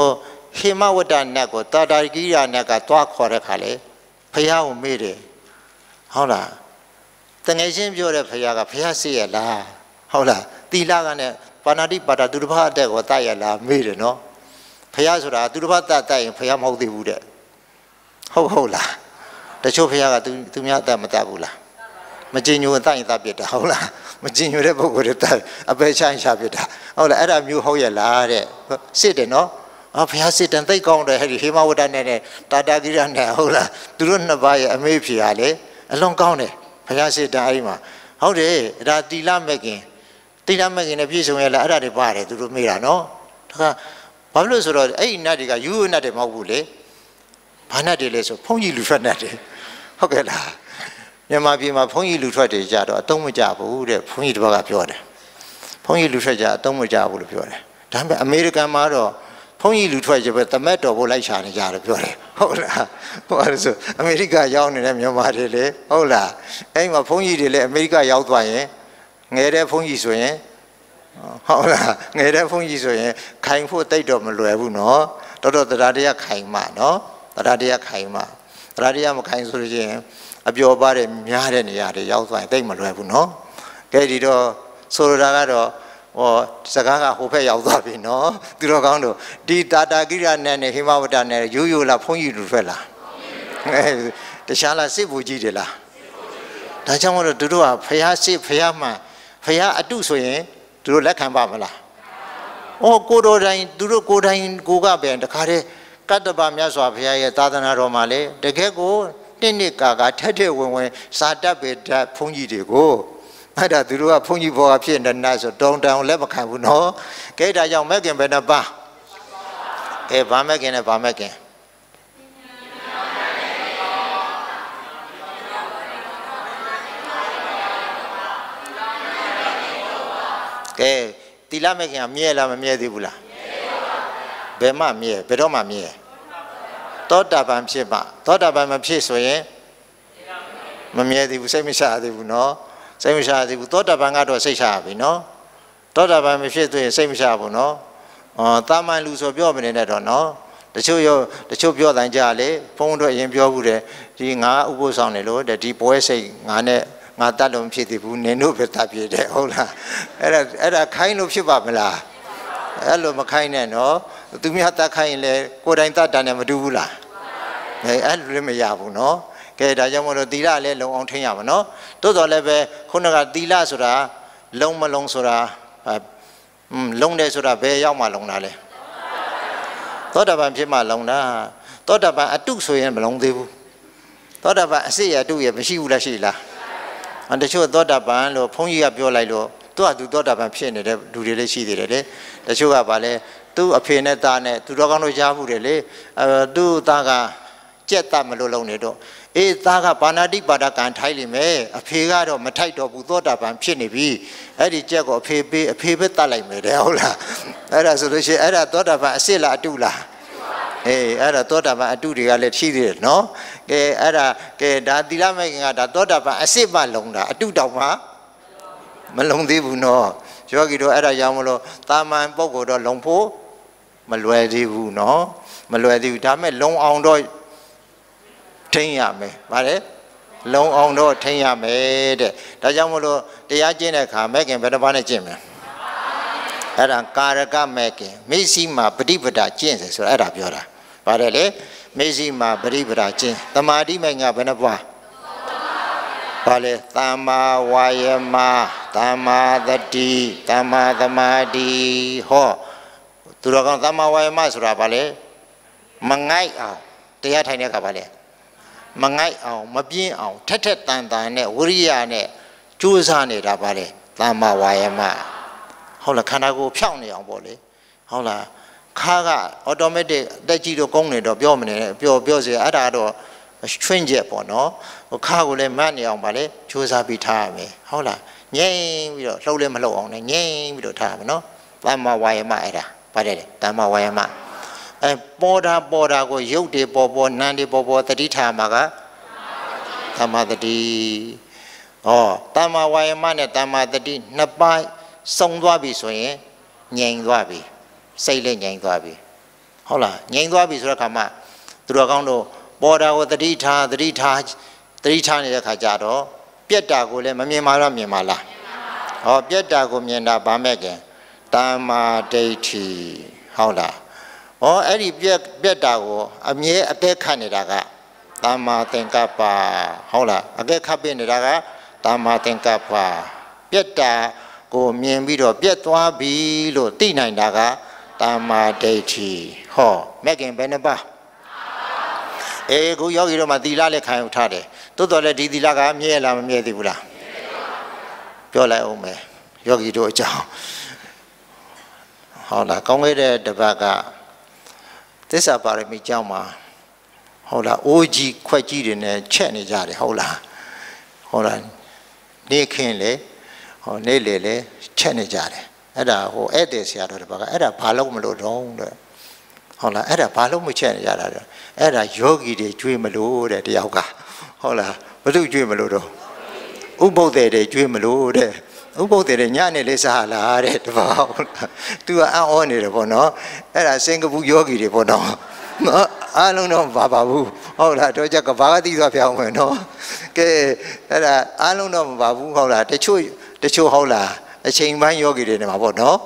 ဟေမဝတ္တနတ်ကိုသာတာကိရာနတ်ကသွားခေါ်တဲ့ခါလေဖះကိုမေးတယ်ဟုတ်လားတငယ်ချင်းပြောတဲ့ဖះကဖះစေရလားဟုတ်လားသီလကနဲ့ပါဏာတိပါဒသူတစ်ပါးအတက်ကိုတတ်ရလားမေးတယ်နော်ဖះဆိုတာသူတစ်ပါးတတ်တတ်ရင်ဖះမဟုတ်သေးဘူးတဲ့ဟုတ်ဟုတ်လားတချို့ဖះကသူသူများအတက်မတတ်ဘူးလား မကြင်ညိုတတ်ရင်တတ်ပြစ်တာဟုတ်လားမကြင်ညိုတဲ့ပုဂ္ဂိုလ်တွေတတ်အပယ်ချရင်ချပြစ်တာဟုတ်လားအဲ့ဒါမျိုးဟုတ်ရဲ့လားတဲ့စစ်တယ်နော်အာဘုရားစစ်တန်သိကောင်းတယ်ဟဲ့ဒီဟေမဝတ္တနဲ့တာတာကိရနဲ့ဟုတ်လားသူတို့နှစ်ပါးရဲ့အမေဖြေရလေအလွန်ကောင်းတယ်ဘုရားစစ်တန်အဲ့ဒီမှာဟုတ်တယ်ဒါတီလာမဲ့ခင်တီလာမဲ့ခင်နဲ့ပြည့်စုံရလားအဲ့ဒါတွေပါတယ်သူတို့မေးတာနော်ဒါကဘာလို့ဆိုတော့အဲ့ဒီနတ်တွေကယူနတ်တွေမဟုတ်ဘူးလေဘာနတ်တွေလဲဆိုဖုန်ကြီးလူထွက်နတ်တွေဟုတ်ကဲ့လား မြန်မာပြည်မှာဘုန်းကြီးလူထွက်တွေကြတော့အတုံးမကြဘူးတဲ့ဘုန်းကြီးတစ်ပတ်ကပြောတယ်ဘုန်းကြီးလူထွက်ကြအတုံးမကြဘူးလို့ပြောတယ်ဒါပေမဲ့အမေရိကန်မှာတော့ဘုန်းကြီးလူထွက်ကြပဲတမက်တော်ဖို့လိုက်ရှာနေကြတယ်ပြောတယ်ဟုတ်လားဟိုအဲဆိုအမေရိကရောက်နေတဲ့မြန်မာတွေလေဟုတ်လားအဲ့မှာဘုန်းကြီးတွေလည်းအမေရိကရောက်သွားရင်ငယ်တဲ့ဘုန်းကြီးဆိုရင်ဟုတ်လားငယ်တဲ့ဘုန်းကြီးဆိုရင်ခိုင်ဖို့တိတ်တော့မလွယ်ဘူးနော်တော်တော်တရားတရားခိုင်မှနော်တရားတရားခိုင်မှတရားတရားမခိုင်ဆိုလို့ချင်း အပျော်ပါတဲ့များတဲ့နေရာတွေရောက်သွားရင်တိတ်မလွယ်ဘူးနော်ကဲဒီတော့ဆိုလိုတာကတော့ဟောစကားကဟိုဘက်ရောက်သွားပြီနော်သူတော်ကောင်းတို့ဒီတာတာကိရနဲ့နဲ့ဟိမဝတ္တနဲ့ရိုးရိုးလားဖုန်းကြီးလူထွက်လားအဲတခြားလားစစ်ဘူးကြီးတယ်လားဒါကြောင့်မလို့သူတို့ကဖះစစ်ဖះမှန်ဖះအတုဆိုရင်သူတို့လက်ခံပါမလားဩကိုတော်တိုင်းသူတို့ကိုတိုင်းကိုကပဲတခါတည်းကတ္တပမြတ်စွာဘုရားရဲ့သာသနာတော်မှာလေတကယ်ကို တစ်နှစ်ကာကထက်ထက်ဝင်ဝင်စာတတ်ပေတတ်ဘုန်းကြီးတွေကိုအဲ့ဒါသူတို့ကဘုန်းကြီးဘောကဖြစ်နေတာဆိုတုံတောင်လက်မခံဘူးနော်ကဲဒါကြောင့်မဲ့ခင်ဘယ်နှပါကဲဗာမဲ့ခင်နဲ့ဗာမဲ့ခင်ကဲတီလာမဲ့ခင်ကမြဲလားမမြဲသေးဘူးလားမြဲပါဘူးဘယ်မှမြဲဘယ်တော့မှမြဲ သောတာပန်ဖြစ်မှသောတာပန်မဖြစ်ဆိုရင်မမြဲသေးဘူးစိတ်မချရသေးဘူးနော်စိတ်မချရသေးဘူးသောတာပန်ကတော့စိတ်ချရပြီနော်သောတာပန်မဖြစ်သေးရင်စိတ်မချရဘူးနော်အော်တာမန်လူဆိုပြောမနေနဲ့တော့နော်တချို့ရောတချို့ပြောတိုင်းကြလေဖုန်းတို့အရင်ပြောဘူးတယ်ဒီငါဥပုသ်ဆောင်တယ်လို့တဲ့ဒီပွဲစိတ်ငါနဲ့ငါတတ်လို့ဖြစ်သေးဘူးနင်တို့ပဲတတ်ဖြစ်တယ်ဟုတ်လားအဲ့ဒါအဲ့ဒါခိုင်းလို့ဖြစ်ပါမလားအဲ့လိုမခိုင်းနဲ့နော်သူများတတ်ခိုင်းရင်လေကိုယ်တိုင်တတ်တာနဲ့မတူဘူးလား အဲအဲ့လိုလည်းမရဘူးနော်ကဲဒါကြောင့်မလို့သီလလည်းလုံအောင်ထိန်းရမှာနော်သို့တော်လည်းပဲခုနကသီလဆိုတာလုံမလုံဆိုတာอืมလုံတယ်ဆိုတာဘယ်ရောက်မှလုံတာလဲသောတာပန်ဖြစ်မှလုံတာသောတာပန်အတုဆိုရင်မလုံသေးဘူးသောတာပန်အစစ်ရအတုရမရှိဘူးလားရှိလားအတချို့သောတာပန်လို့ဘုန်းကြီးကပြောလိုက်လို့သူ့ဟာသူသောတာပန်ဖြစ်နေတဲ့လူတွေလည်းရှိသေးတယ်လေတချို့ကဗာလဲသူ့အဖေနဲ့သားနဲ့သူတော်ကောင်းတို့ကြားမှုတယ်လေအဲသူ့သားက ကြက်တတ်မလို့လုံနေတော့အေးသားကဘာနာတိပါဒကံထိုက်လိမ့်မယ်အဖေကတော့မထိုက်တော့ဘူးသောတာပန်ဖြစ်နေပြီအဲ့ဒီကြက်ကိုအဖေပေးအဖေပဲတတ်လိုက်မယ်တဲ့ဟုတ်လားအဲ့ဒါဆိုလို့ရှိရင်အဲ့ဒါသောတာပန်အစ်စ်လားအတုလားအေးအဲ့ဒါသောတာပန်အတုတွေကလည်းရှိသေးတယ်နော်ကဲအဲ့ဒါကဲဒါသီလမဲ့ခင်ကဒါသောတာပန်အစ်စ်မှလုံတာအတုတောင်မှမလုံသေးဘူးနော်ယောဂီတို့အဲ့ဒါကြောင့်မလို့တာမန်ပုဂ္ဂိုလ်တော့လုံဖို့မလွယ်သေးဘူးနော်မလွယ်သေးဘူးဒါမဲ့လုံအောင်တော့ ထိန်းရမယ်ဗါလဲလုံအောင်တော့ထိန်းရမယ်တဲ့ဒါကြောင့်မလို့တရားကျင့်တဲ့အခါမဲ့ခင်ဘယ်တစ်ပါးနဲ့ကျင့်မလဲအဲ့ဒါကာရကမဲ့ခင်မိစီမှာပฏิပဒါကျင့်တယ်ဆိုတော့အဲ့ဒါပြောတာဗါတယ်လေမိစီမှာပฏิပဒါကျင့်တမာတိမဲ့ငါဘယ်နှပွားဘာလဲသမ္မာဝါယမသမ္မာသတိသမ္မာသမာဓိဟောသူတော်ကောင်းသမ္မာဝါယမဆိုတာဘာလဲမငိုက်အောင်တရားထိုင်တဲ့အခါဘာလဲ မငိုက်အောင်မပြင်းအောင်ထက်ထက်တန်တန်နဲ့ဝရိယနဲ့ကြိုးစားနေတာပါလေသမ္မာဝါယမဟုတ်လားခန္ဓာကိုယ်ဖြောင်းနေအောင်ပေါ့လေဟုတ်လားခါက automatic တက်ကြည့်တော့ကုန်းနေတော့ပြောမနေနဲ့ပြောပြောစေအဲ့ဒါတော့ချွင်းချက်ပေါ့နော်ဟိုခါကိုလည်းမတ်နေအောင်ပါလေကြိုးစားပြီးထားရမယ်ဟုတ်လားငြိမ်ပြီးတော့လှုပ်လည်းမလှုပ်အောင်နဲ့ငြိမ်ပြီးတော့ထားရမယ်နော်သမ္မာဝါယမအဲ့ဒါပါတယ်သမ္မာဝါယမ အဲပေါ်တာပေါ်တာကိုရုပ်တွေပေါ်ပေါ်နာမ်တွေပေါ်ပေါ်တတိထားမှာကသမ္မာတတိဩသမ္မာဝါယမနဲ့သမ္မာတတိနှစ်ပါးစုံသွားပြီဆိုရင်ငြိမ်သွားပြီစိတ်လည်းငြိမ်သွားပြီဟုတ်လားငြိမ်သွားပြီဆိုတဲ့ခါမှာသူတော်ကောင်းတို့ပေါ်တာကိုတတိထားတတိထားတတိထားနေတဲ့ခါကျတော့ပြက်တာကိုလည်းမမြင်ပါတော့မြင်ပါလားဟောပြက်တာကိုမြင်တာဗာမဲ့ခင်တမ္မာဒိဋ္ဌိဟုတ်လား ဟောအဲ့ဒီပြက်ပြက်တာကိုအမြဲအကဲခတ်နေတာကတမ္မာသင်္ကပ္ပဟုတ်လားအကဲခတ်ပြနေတာကတမ္မာသင်္ကပ္ပပြက်တာကိုမြင်ပြီးတော့ပြက်သွားပြီလို့သိနိုင်တာကတမ္မာဒိဋ္ဌိဟောမဲ့ခင်ဘယ်နှပါအေးခုယောဂီတို့မှာသီလလက်ခံယူထားတယ်တိုးတော်လည်းဒီသီလကမြဲလားမမြဲသေးဘူးလားပြောလိုက်အောင်မယ်ယောဂီတို့အကြောင်းဟုတ်လားကောင်းခဲ့တဲ့တပတ်က သစ္စာပါရမီကျောင်းမှာဟုတ်လားအိုးကြီးခွက်ကြီးတွေနဲ့ချက်နေကြတယ်ဟုတ်လားဟုတ်လားနေခင်းလေဟောနေလေလေချက်နေကြတယ်အဲ့ဒါဟိုဧည့်သည်ဆရာတော်တပတ်ကအဲ့ဒါဘာလို့မလို့တော့တဲ့ဟုတ်လားအဲ့ဒါဘာလို့မချက်နေကြတာလဲအဲ့ဒါယောဂီတွေကျွေးမလို့တဲ့တယောက်ကဟုတ်လားဘယ်သူကျွေးမလို့တော့ဥပုပ်တယ်တွေကျွေးမလို့တဲ့ ဥပုပ်တယ်တွေညနေလေးစားလာတဲ့တပောက်သူကအံ့ဩနေတယ်ပေါ့နော်အဲ့ဒါစင်ကာပူယောဂီတွေပေါ့နော်နော်အားလုံးတော့ဘာပါဘူးဟုတ်လားတော့ကြကဘာကတိသွားပြောင်းမယ်နော်ကဲအဲ့ဒါအားလုံးတော့မပါဘူးဟုတ်လားတချို့တချို့ဟုတ်လားအချိန်ပိုင်းယောဂီတွေနေမှာပေါ့နော်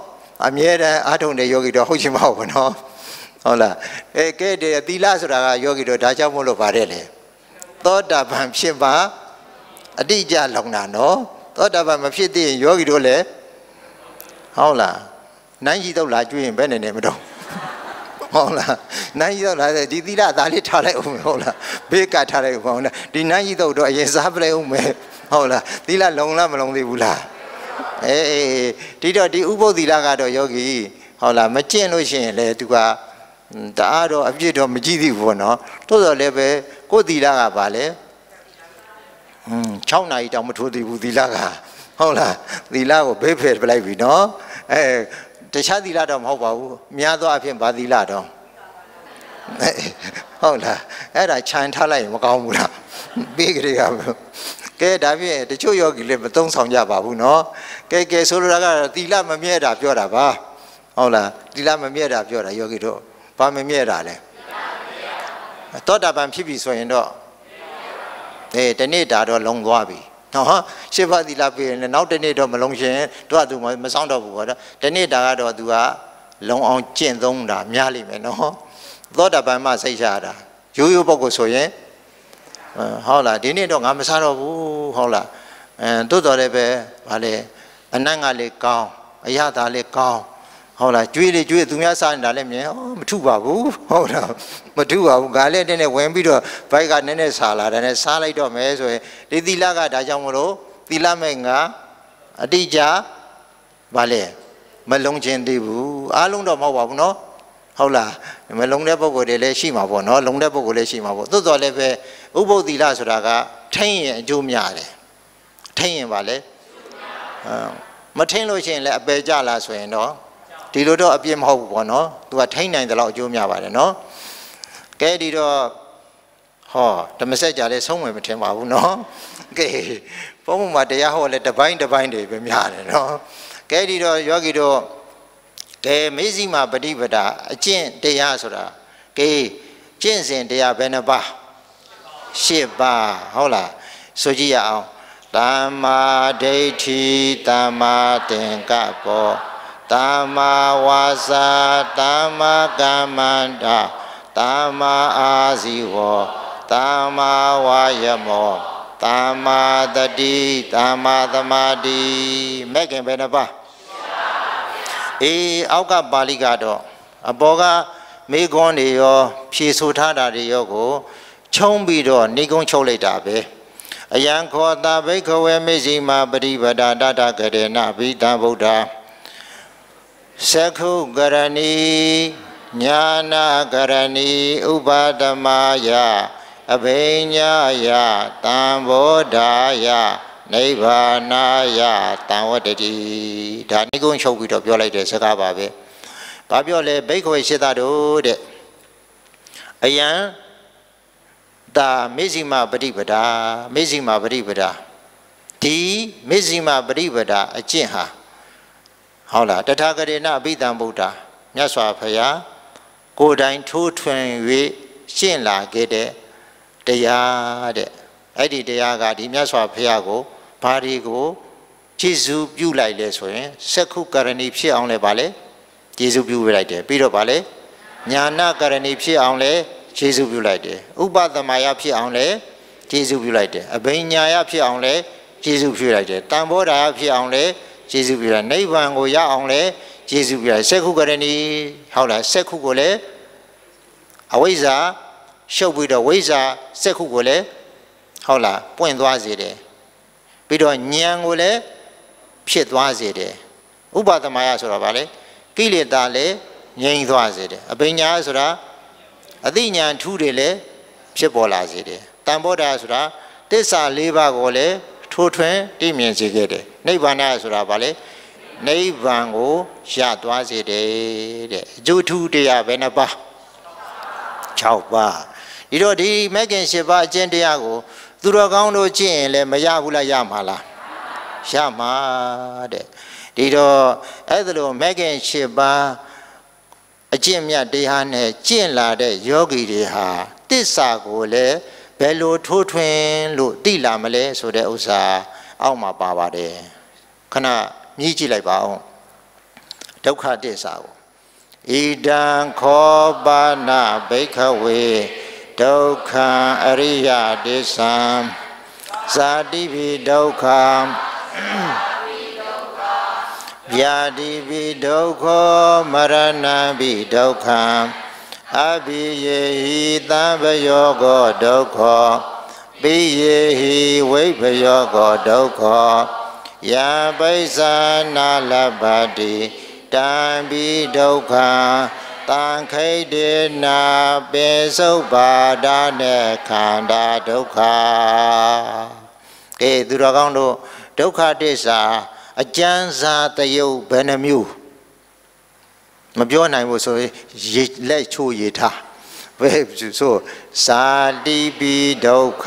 အမြဲတမ်းအားထုတ်တဲ့ယောဂီတော့ဟုတ်ချင်မှာပေါ့နော်ဟုတ်လားအဲကဲတဲ့သီလဆိုတာကယောဂီတို့ဒါကြောင့်မို့လို့ပါတယ်လေသောတာပန်ဖြစ်ပါအတိအကျလောင်တာနော် သောတာပန်မဖြစ်သေးရင်ယောဂီတို့လည်းဟုတ်လားနိုင်ကြီးတော့လာကျွေးရင်ဘယ်နဲ့နေမတော့ဟုတ်လားနိုင်ကြီးတော့လာဒီသီလသားလေးထားလိုက်အောင်ဟုတ်လားဘေးကထားလိုက်အောင်ဟုတ်လားဒီနိုင်ကြီးတော့တော့အရင်စားပလိုက်အောင်မယ်ဟုတ်လားသီလလုံလားမလုံသေးဘူးလားအေးဒီတော့ဒီဥပုသ္သီလကတော့ယောဂီဟုတ်လားမကျင့်လို့ရှိရင်လေသူကတအားတော့အပြစ်တော့မကြည့်သေးဘူးပေါ့နော်တိုးတော့လည်းပဲကိုယ်သီလကပါလေ ဟွန်း6နာရီတောင်မထိုးသေးဘူးသီလကဟုတ်လားသီလကိုဘေးဖယ်ပလိုက်ပြီနော်အဲတခြားသီလတော့မဟုတ်ပါဘူးများသောအားဖြင့်ဗာသီလတော့ဟုတ်လားအဲ့ဒါခြံထားလိုက်ရင်မကောင်းဘူးလားပြီးကြရပါကဲဒါဖြင့်တချို့ယောဂီလည်းမသုံးဆောင်ကြပါဘူးเนาะကဲကဲဆိုလိုတာကတော့သီလမမြဲတာပြောတာပါဟုတ်လားသီလမမြဲတာပြောတာယောဂီတို့ဘာမမြဲတာလဲသောတာပန်ဖြစ်ပြီဆိုရင်တော့ အေးတနေ့တာတော့လုံသွားပြီနော်ရှစ်ပါးသီလပြီးရင်နောက်တနေ့တော့မလုံရှင်တို့ကသူမစောင့်တော့ဘူးပေါ့နော်တနေ့တာကတော့သူကလုံအောင်ကျင့်သုံးတာများလိမ့်မယ်နော်သောတာပန်မှစိတ်ချတာရိုးရိုးပုဂ္ဂိုလ်ဆိုရင်ဟုတ်လားဒီနေ့တော့ငါမစားတော့ဘူးဟုတ်လားအဲတိုးတော်လည်းပဲဗာလေအနတ်ကလေးကောင်းအရသာလေးကောင်း ဟုတ်လားကျွေးလေကျွေးသူများစားနေတာလည်းမြင်မထုပါဘူးဟုတ်လားမထုပါဘူးငါလည်းတည်းနဲ့ဝင်ပြီးတော့ဘိုက်ကနည်းနည်းစားလာတယ်နဲ့စားလိုက်တော့မယ်ဆိုရင်ဒီသီလကဒါကြောင့်မလို့သီလမဲ့ငါအတိအကျဗာလေမလုံးချင်းသေးဘူးအားလုံးတော့မဟုတ်ပါဘူးနော်ဟုတ်လားမလုံတဲ့ပုံကိုယ်တွေလည်းရှိမှာပေါ့နော်လုံတဲ့ပုံကိုယ်လည်းရှိမှာပေါ့သို့တော်လည်းပဲဥပုသ္တိလဆိုတာကထိမ့်ရင်အကျိုးများတယ်ထိမ့်ရင်ပါလေမထိမ့်လို့ရှိရင်လည်းအပယ်ကြလားဆိုရင်တော့ ဒီလိုတော့အပြစ်မဟုတ်ဘူးပေါ့နော်သူကထိမ့်နိုင်တယ်လို့အကျိုးများပါတယ်နော်ကဲဒီတော့ဟောဓမ္မစက်ကြလည်းဆုံးဝင်မထင်ပါဘူးနော်ကဲဘုံဘုံမှာတရားဟောလဲတပိုင်းတပိုင်းတွေပဲများတယ်နော်ကဲဒီတော့ယောဂီတို့ကဲမေဇိမာပฏิပဒါအကျင့်တရားဆိုတာကဲကျင့်စဉ်တရားဘယ်နှပါရှစ်ပါဟုတ်လားဆိုကြည့်ရအောင်တမ္မာဒိဋ္ဌိတမ္မာသင်္ကပ္ပော တမ္မာဝါစာတမ္မာကမ္မန္တာတမ္မာအာဇီဝောတမ္မာဝါယမောတမ္မာတတိတမ္မာသမာဓိမဲ့ခင်ဘယ်နှပါအေးအောက်ကပါဠိကတော့အပေါ်ကမေခွန်းတွေရော ဖြေဆိုထားတာတွေရောကို ခြုံပြီးတော့နေကုန်းချုပ်လိုက်တာပဲအယံခောတာဘိခဝေမေဇိမာပရိပဒာတတကရေနဘိတံဗုဒ္ဓ သခုကရဏီညာနာကရဏီဥပါဒမယအဘိညာယတံဘောဓာယနိဗ္ဗာနာယတံဝတ္တိဒါနိဂုံးချုပ်ပြီးတော့ပြောလိုက်တဲ့စကားပါပဲ။ဘာပြောလဲဘိက္ခဝေရှိသတို့တဲ့အယံတာမေဇိမပฏิပဒါမေဇိမပฏิပဒါဒီမေဇိမပฏิပဒါအကျင့်ဟာ ဟုတ်လားတထာဂရေနအဘိဓမ္ဗုဒ္ဓမြတ်စွာဘုရားကိုယ်တိုင်ထိုးထွင်း၍ရှင်းလာခဲ့တဲ့တရားတဲ့အဲ့ဒီတရားကဒီမြတ်စွာဘုရားကိုဘာတွေကိုကျကျေစုပြုလိုက်လဲဆိုရင်စက္ခုကရဏီဖြစ်အောင်လဲဗာလဲကျေစုပြုလိုက်တယ်ပြီးတော့ဗာလဲညာနာကရဏီဖြစ်အောင်လဲကျေစုပြုလိုက်တယ်ဥပသမယဖြစ်အောင်လဲကျေစုပြုလိုက်တယ်အဘိညာယဖြစ်အောင်လဲကျေစုပြုလိုက်တယ်တန်ဘောဓာယဖြစ်အောင်လဲ ကျေစုပြုလိုက်နိဗ္ဗာန်ကိုရအောင်လဲကျေစုပြုလိုက်စက္ခုကရဏီဟုတ်လားစက္ခုကိုလည်းအဝိဇ္ဇာရှုပ်ပြီးတော့ဝိဇ္ဇာစက္ခုကိုလည်းဟုတ်လားပွင့်သွားစေတယ်ပြီးတော့ဉာဏ်ကိုလည်းဖြစ်သွားစေတယ်ဥပဒမယဆိုတော့ဗာလေကိလေသာလည်းငြိမ်းသွားစေတယ်အပညာဆိုတာအသိဉာဏ်ထူးတွေလည်းဖြစ်ပေါ်လာစေတယ်တန်ဘောဓာဆိုတာတစ္ဆာ၄ပါးကိုလည်း ထိုးထွင်းတည်မြင်စေခဲ့တယ်နိဗ္ဗာန်ဆိုတာဗာလေနိဗ္ဗာန်ကိုရသွားစေတယ်တဲ့အကျိုးထူးတရားဘယ်နှပါး6ပါးဒီတော့ဒီမဂ်ကင်7ပါးအကျင့်တရားကို သူတော်ကောင်းတို့ကျင့်ရင်လည်းမရဘူးလားရမှာလားရမှာတဲ့ဒီတော့အဲ့ဒါလိုမဂ်ကင်7ပါးအကျင့်မြတ်တရားနဲ့ကျင့်လာတဲ့ယောဂီတွေဟာတစ္ဆာကိုလည်း ဘယ်လိုထိုးထွင်းလို့သိလာမလဲဆိုတဲ့ဥစ္စာအောက်မှာပါပါတယ်ခဏမြည်ကြည့်လိုက်ပါဦးဒုက္ခတစ္ဆာကိုဣဒံခောပါဏဘိခဝေဒုက္ခံအရိယတစ္ဆံဇာတိပိဒုက္ခံဗျာတိပိဒုက္ခမရဏပိဒုက္ခံ အဘိယေဟိသံဘယောကောဒုက္ခပိယေဟိဝိဘယောကောဒုက္ခယံပိစ္ဆာနာလပတိတံပိဒုက္ခတံခိတေနာပေစုပါဒနဲ့ခန္ဓာဒုက္ခကဲသူတော်ကောင်းတို့ဒုက္ခတစ္ဆာအကျဉ်းစားတယုတ်ဘယ်နှမျိုး မပြောနိုင်ဘူးဆိုရေလက်ချိုးရေထားဘယ်ဆိုဇာတိပိဒုက္ခ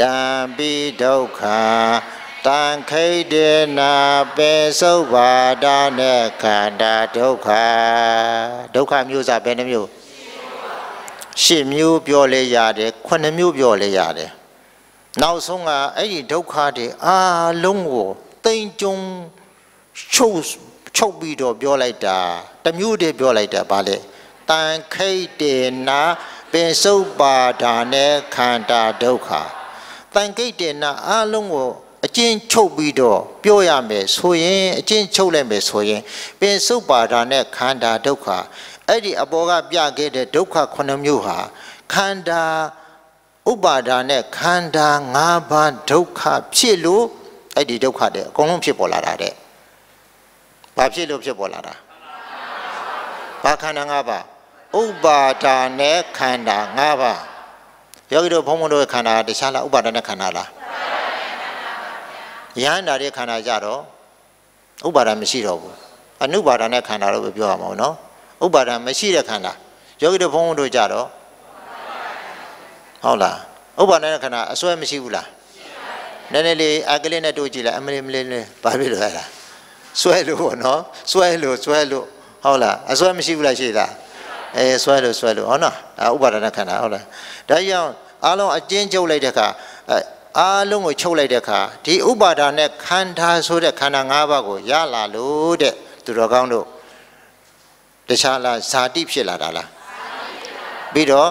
တံပိဒုက္ခ တံခိတေနာပေစုပ်ပါဒနဲ့ခန္ဓာဒုက္ခဒုက္ခမျိုးစားဘယ်နှမျိုးရှစ်မျိုးပြောလဲရတယ်ခုနှစ်မျိုးပြောလဲရတယ်နောက်ဆုံးကအဲ့ဒီဒုက္ခတွေအာလုံးကိုတိမ်ကြုံချုပ်ချုပ်ပြီးတော့ပြောလိုက်တာတမျိုးတည်းပြောလိုက်တာဗာလေတန်ခိတေနာပင်စုပ်ပါဒာနဲ့ခန္ဓာဒုက္ခတန်ခိတေနာအလုံးကို အကျဉ်းချုပ်ပြီးတော့ပြောရမယ်ဆိုရင်အကျဉ်းချုပ်လိုက်မယ်ဆိုရင်ပင်စုပ်ပါဒာနဲ့ခန္ဓာဒုက္ခအဲ့ဒီအပေါ်ကပြခဲ့တဲ့ဒုက္ခခုနှစ်မျိုးဟာခန္ဓာဥပါဒာနဲ့ခန္ဓာ၅ပါးဒုက္ခဖြစ်လို့အဲ့ဒီဒုက္ခတဲ့အကုန်လုံးဖြစ်ပေါ်လာတာတဲ့ဘာဖြစ်လို့ဖြစ်ပေါ်လာတာဘာခန္ဓာ၅ပါးဥပါဒာနဲ့ခန္ဓာ၅ပါးယောဂီတို့ဘုံဘုံတို့ခန္ဓာတခြားလားဥပါဒာနဲ့ခန္ဓာလား ယဟန္တာရဲ့ခန္ဓာကြတော့ဥပါဒာမရှိတော့ဘူးအနုပါဒာနဲ့ခန္ဓာလို့ပြောရမှာနော်ဥပါဒာမရှိတဲ့ခန္ဓာယောဂီတို့ဘုံဘုံတို့ကြတော့ဟုတ်လားဥပါဒာနဲ့ခန္ဓာအစွဲမရှိဘူးလားနည်းနည်းလေးအကလေးနဲ့တို့ကြည့်လိုက်အမလေးမလေးလေးဘာဖြစ်လို့လဲလားစွဲလို့ပေါ့နော်စွဲလို့စွဲလို့ဟုတ်လားအစွဲမရှိဘူးလားရှိလားအဲစွဲလို့စွဲလို့ဟုတ်နော်ဥပါဒနာခန္ဓာဟုတ်လားဒါကြောင့်အားလုံးအကျဉ်းချုပ်လိုက်တဲ့အခါ အားလုံးကိုချုပ်လိုက်တဲ့အခါဒီဥပါဒာနဲ့ခန္ဓာဆိုတဲ့ခန္ဓာ၅ပါးကိုရလာလို့တဲ့သူတော်ကောင်းတို့တခြားလားဇာတိဖြစ်လာတာလားပြီးတော့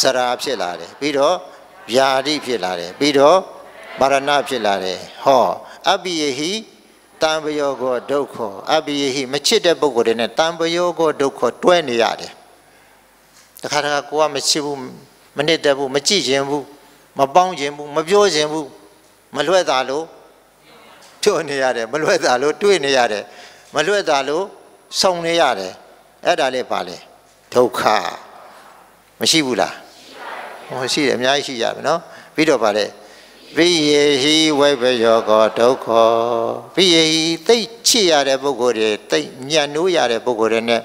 စရာဖြစ်လာတယ်ပြီးတော့ဗျာတိဖြစ်လာတယ်ပြီးတော့မရဏဖြစ်လာတယ်ဟောအပိယဟိတံပယောကောဒုက္ခအပိယဟိမချစ်တဲ့ပုဂ္ဂိုလ်တွေနဲ့တံပယောကောဒုက္ခတွဲနေရတယ်တခါတခါကိုကမချစ်ဘူးမနစ်သက်ဘူးမကြည့်ခြင်းဘူး မပေါင်းခြင်းဘူးမပြောခြင်းဘူးမလွဲ့တာလို့ပြောနေရတယ်မလွဲ့တာလို့တွေးနေရတယ်မလွဲ့တာလို့စုံနေရတယ်အဲ့ဒါလေးပါလေဒုက္ခမရှိဘူးလားဟောရှိတယ်အများကြီးရှိကြပြီနော်ပြီးတော့ပါလေပိယေဟိဝိဘယောကောဒုက္ခပိယေဟိသိချစ်ရတဲ့ပုဂ္ဂိုလ်တွေသိညံ့နိုးရတဲ့ပုဂ္ဂိုလ်တွေနဲ့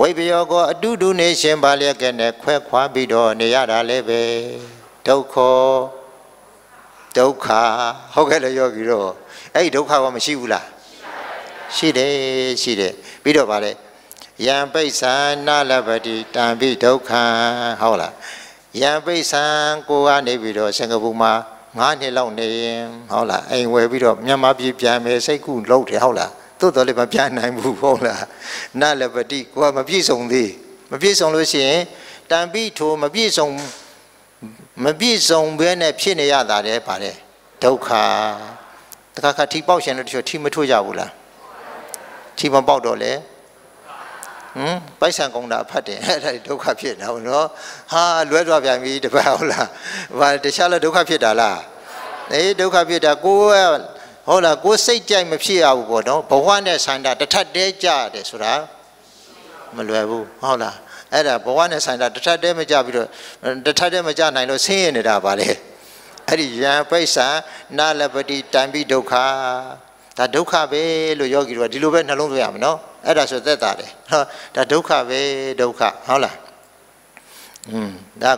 ဝိဘယောကောအတုတုနေရှင်ပါလျက်ကနဲ့ခွဲခွာပြီးတော့နေရတာလည်းပဲတ ဒုက္ခဒုက္ခဟုတ်ကဲ့လေယောဂီတို့အဲ့ဒီဒုက္ခကမရှိဘူးလားရှိတယ်ရှိတယ်ပြီးတော့ဗါလေယံပိဿာနာလပတိတံပိဒုက္ခံဟုတ်လားယံပိဿာကိုကနေပြီးတော့စင်ကာပူမှာ9နှစ်လောက်နေရင်ဟုတ်လားအိမ်ဝယ်ပြီးတော့မြန်မာပြည်ပြန်မယ်စိတ်ကူလုံးတယ်ဟုတ်လားသို့တော်လည်းမပြန်နိုင်ဘူးဟုတ်လားနာလပတိကိုကမပြည့်စုံသေးမပြည့်စုံလို့ရှိရင်တံပိထိုမပြည့်စုံ မပြည့်စုံဘဲနဲ့ဖြစ်နေရတာတဲ့ဗါတဲ့ဒုက္ခတခါခါထီပေါက်ရှင်လို့တချို့ထီမထွတ်ကြဘူးလားထီမပေါက်တော့လေဟမ်ပိုက်ဆံကုန်တာဖတ်တယ်အဲ့ဒါဒုက္ခဖြစ်နေတာဟုတ်နော်ဟာလွဲသွားပြန်ပြီတပတ်ဟုတ်လားဘာတခြားလည်းဒုက္ခဖြစ်တာလားအေးဒုက္ခဖြစ်တာကိုယ်ဟုတ်လားကိုယ်စိတ်ကြိုက်မဖြစ်ရဘူးပေါ့နော်ဘဝနဲ့ဆန္ဒတစ်ထပ်တည်းကြတယ်ဆိုတာမလွယ်ဘူးဟုတ်လား အဲ့ဒါဘဝနဲ့ဆိုင်တာတစ်ထပ်တည်းမကြပြီးတော့တစ်ထပ်တည်းမကြနိုင်လို့ဆင်းရဲနေတာပါလေအဲ့ဒီယံပိဿာနာလပတိတံပိဒုက္ခဒါဒုက္ခပဲလို့ယောဂီတို့ကဒီလိုပဲနှလုံးသွင်းရမယ်နော်အဲ့ဒါဆိုသက်တာတယ်ဟောဒါဒုက္ခပဲဒုက္ခဟုတ်လားอืมဒါ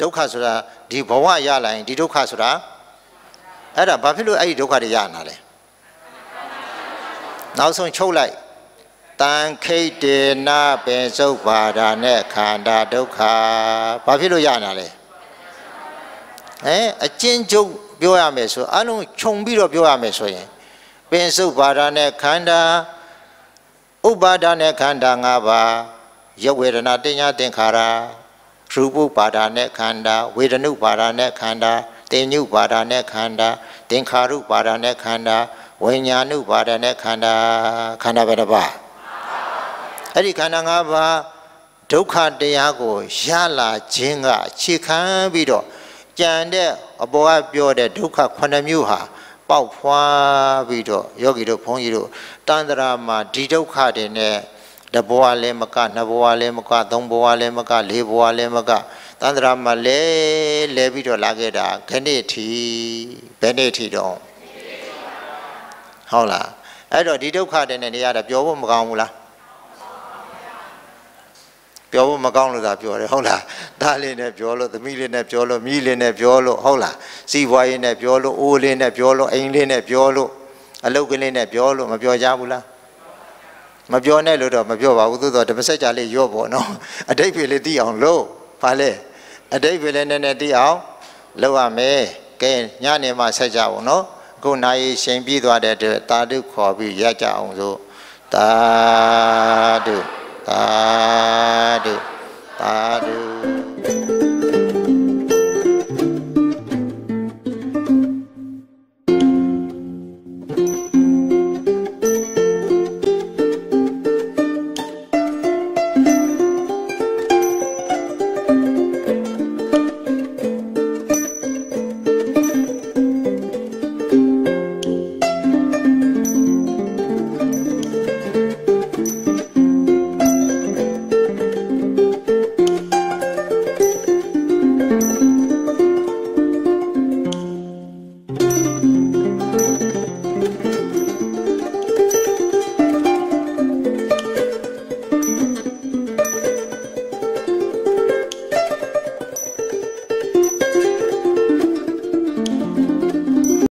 ဒုက္ခဆိုတာဒီဘဝရလာရင်ဒီဒုက္ခဆိုတာအဲ့ဒါဘာဖြစ်လို့အဲ့ဒီဒုက္ခတွေရနာလဲနောက်ဆုံးချုပ်လိုက် တန်ခိတ်တေနပင်စုပ်ပါဒာနဲ့ခန္ဓာဒုက္ခဘာဖြစ်လို့ရနာလဲအဲအကျဉ်းချုပ်ပြောရမယ်ဆိုအလုံးခြုံပြီးတော့ပြောရမယ်ဆိုရင်ပင်စုပ်ပါဒာနဲ့ခန္ဓာဥပါဒာနဲ့ခန္ဓာ၅ပါးယဝေဒနာတင်ညာသင်္ခါရရူပပါဒာနဲ့ခန္ဓာဝေဒနုပါဒာနဲ့ခန္ဓာတင်ညုပါဒာနဲ့ခန္ဓာသင်္ခါရုပါဒာနဲ့ခန္ဓာဝိညာဏုပါဒာနဲ့ခန္ဓာခန္ဓာပဲတစ်ပါး အဲ့ဒီခန္ဓာ၅ပါးဒုက္ခတရားကိုရလာခြင်းကအခြေခံပြီးတော့ကြံတဲ့အပေါ်ကပြောတဲ့ဒုက္ခ9မျိုးဟာပေါက်ဖွာပြီးတော့ယောဂီတို့ဘုန်းကြီးတို့တန်တရာမှာဒီဒုက္ခတွေနဲ့တဘဝလည်းမကနှစ်ဘဝလည်းမကသုံးဘဝလည်းမကလေးဘဝလည်းမကတန်တရာမှာလဲလဲပြီးတော့လာခဲ့တာခဏိထီဘယ်နေ့ထီတော့ဟုတ်လားအဲ့တော့ဒီဒုက္ခတွေနဲ့နေရတာပြောဖို့မကောင်းဘူးလား ပြောဖို့မကောင်းလို့သာပြောတယ်ဟုတ်လားသားလေးနဲ့ပြောလို့သမီးလေးနဲ့ပြောလို့မိလေးနဲ့ပြောလို့ဟုတ်လားစီးပွားရေးနဲ့ပြောလို့အိုးလေးနဲ့ပြောလို့အိမ်လေးနဲ့ပြောလို့အလုပ်ကလေးနဲ့ပြောလို့မပြောကြဘူးလားမပြောနဲ့လို့တော့မပြောပါဘူးသို့တော့ဓမ္မစကြာလေးရော့ပေါ့နော်အတိတ်ဖေလေးသိအောင်လို့ဗာလဲအတိတ်ဖေလေးနည်းနည်းသိအောင်လုပ်ရမယ်ကဲညနေမှဆက်ကြအောင်နော်ခုနိုင်ရှင်ပြီးသွားတဲ့အတွက်တာဓုခေါ်ပြီးရကြအောင်ဆိုတာဓု သာဓုသာဓု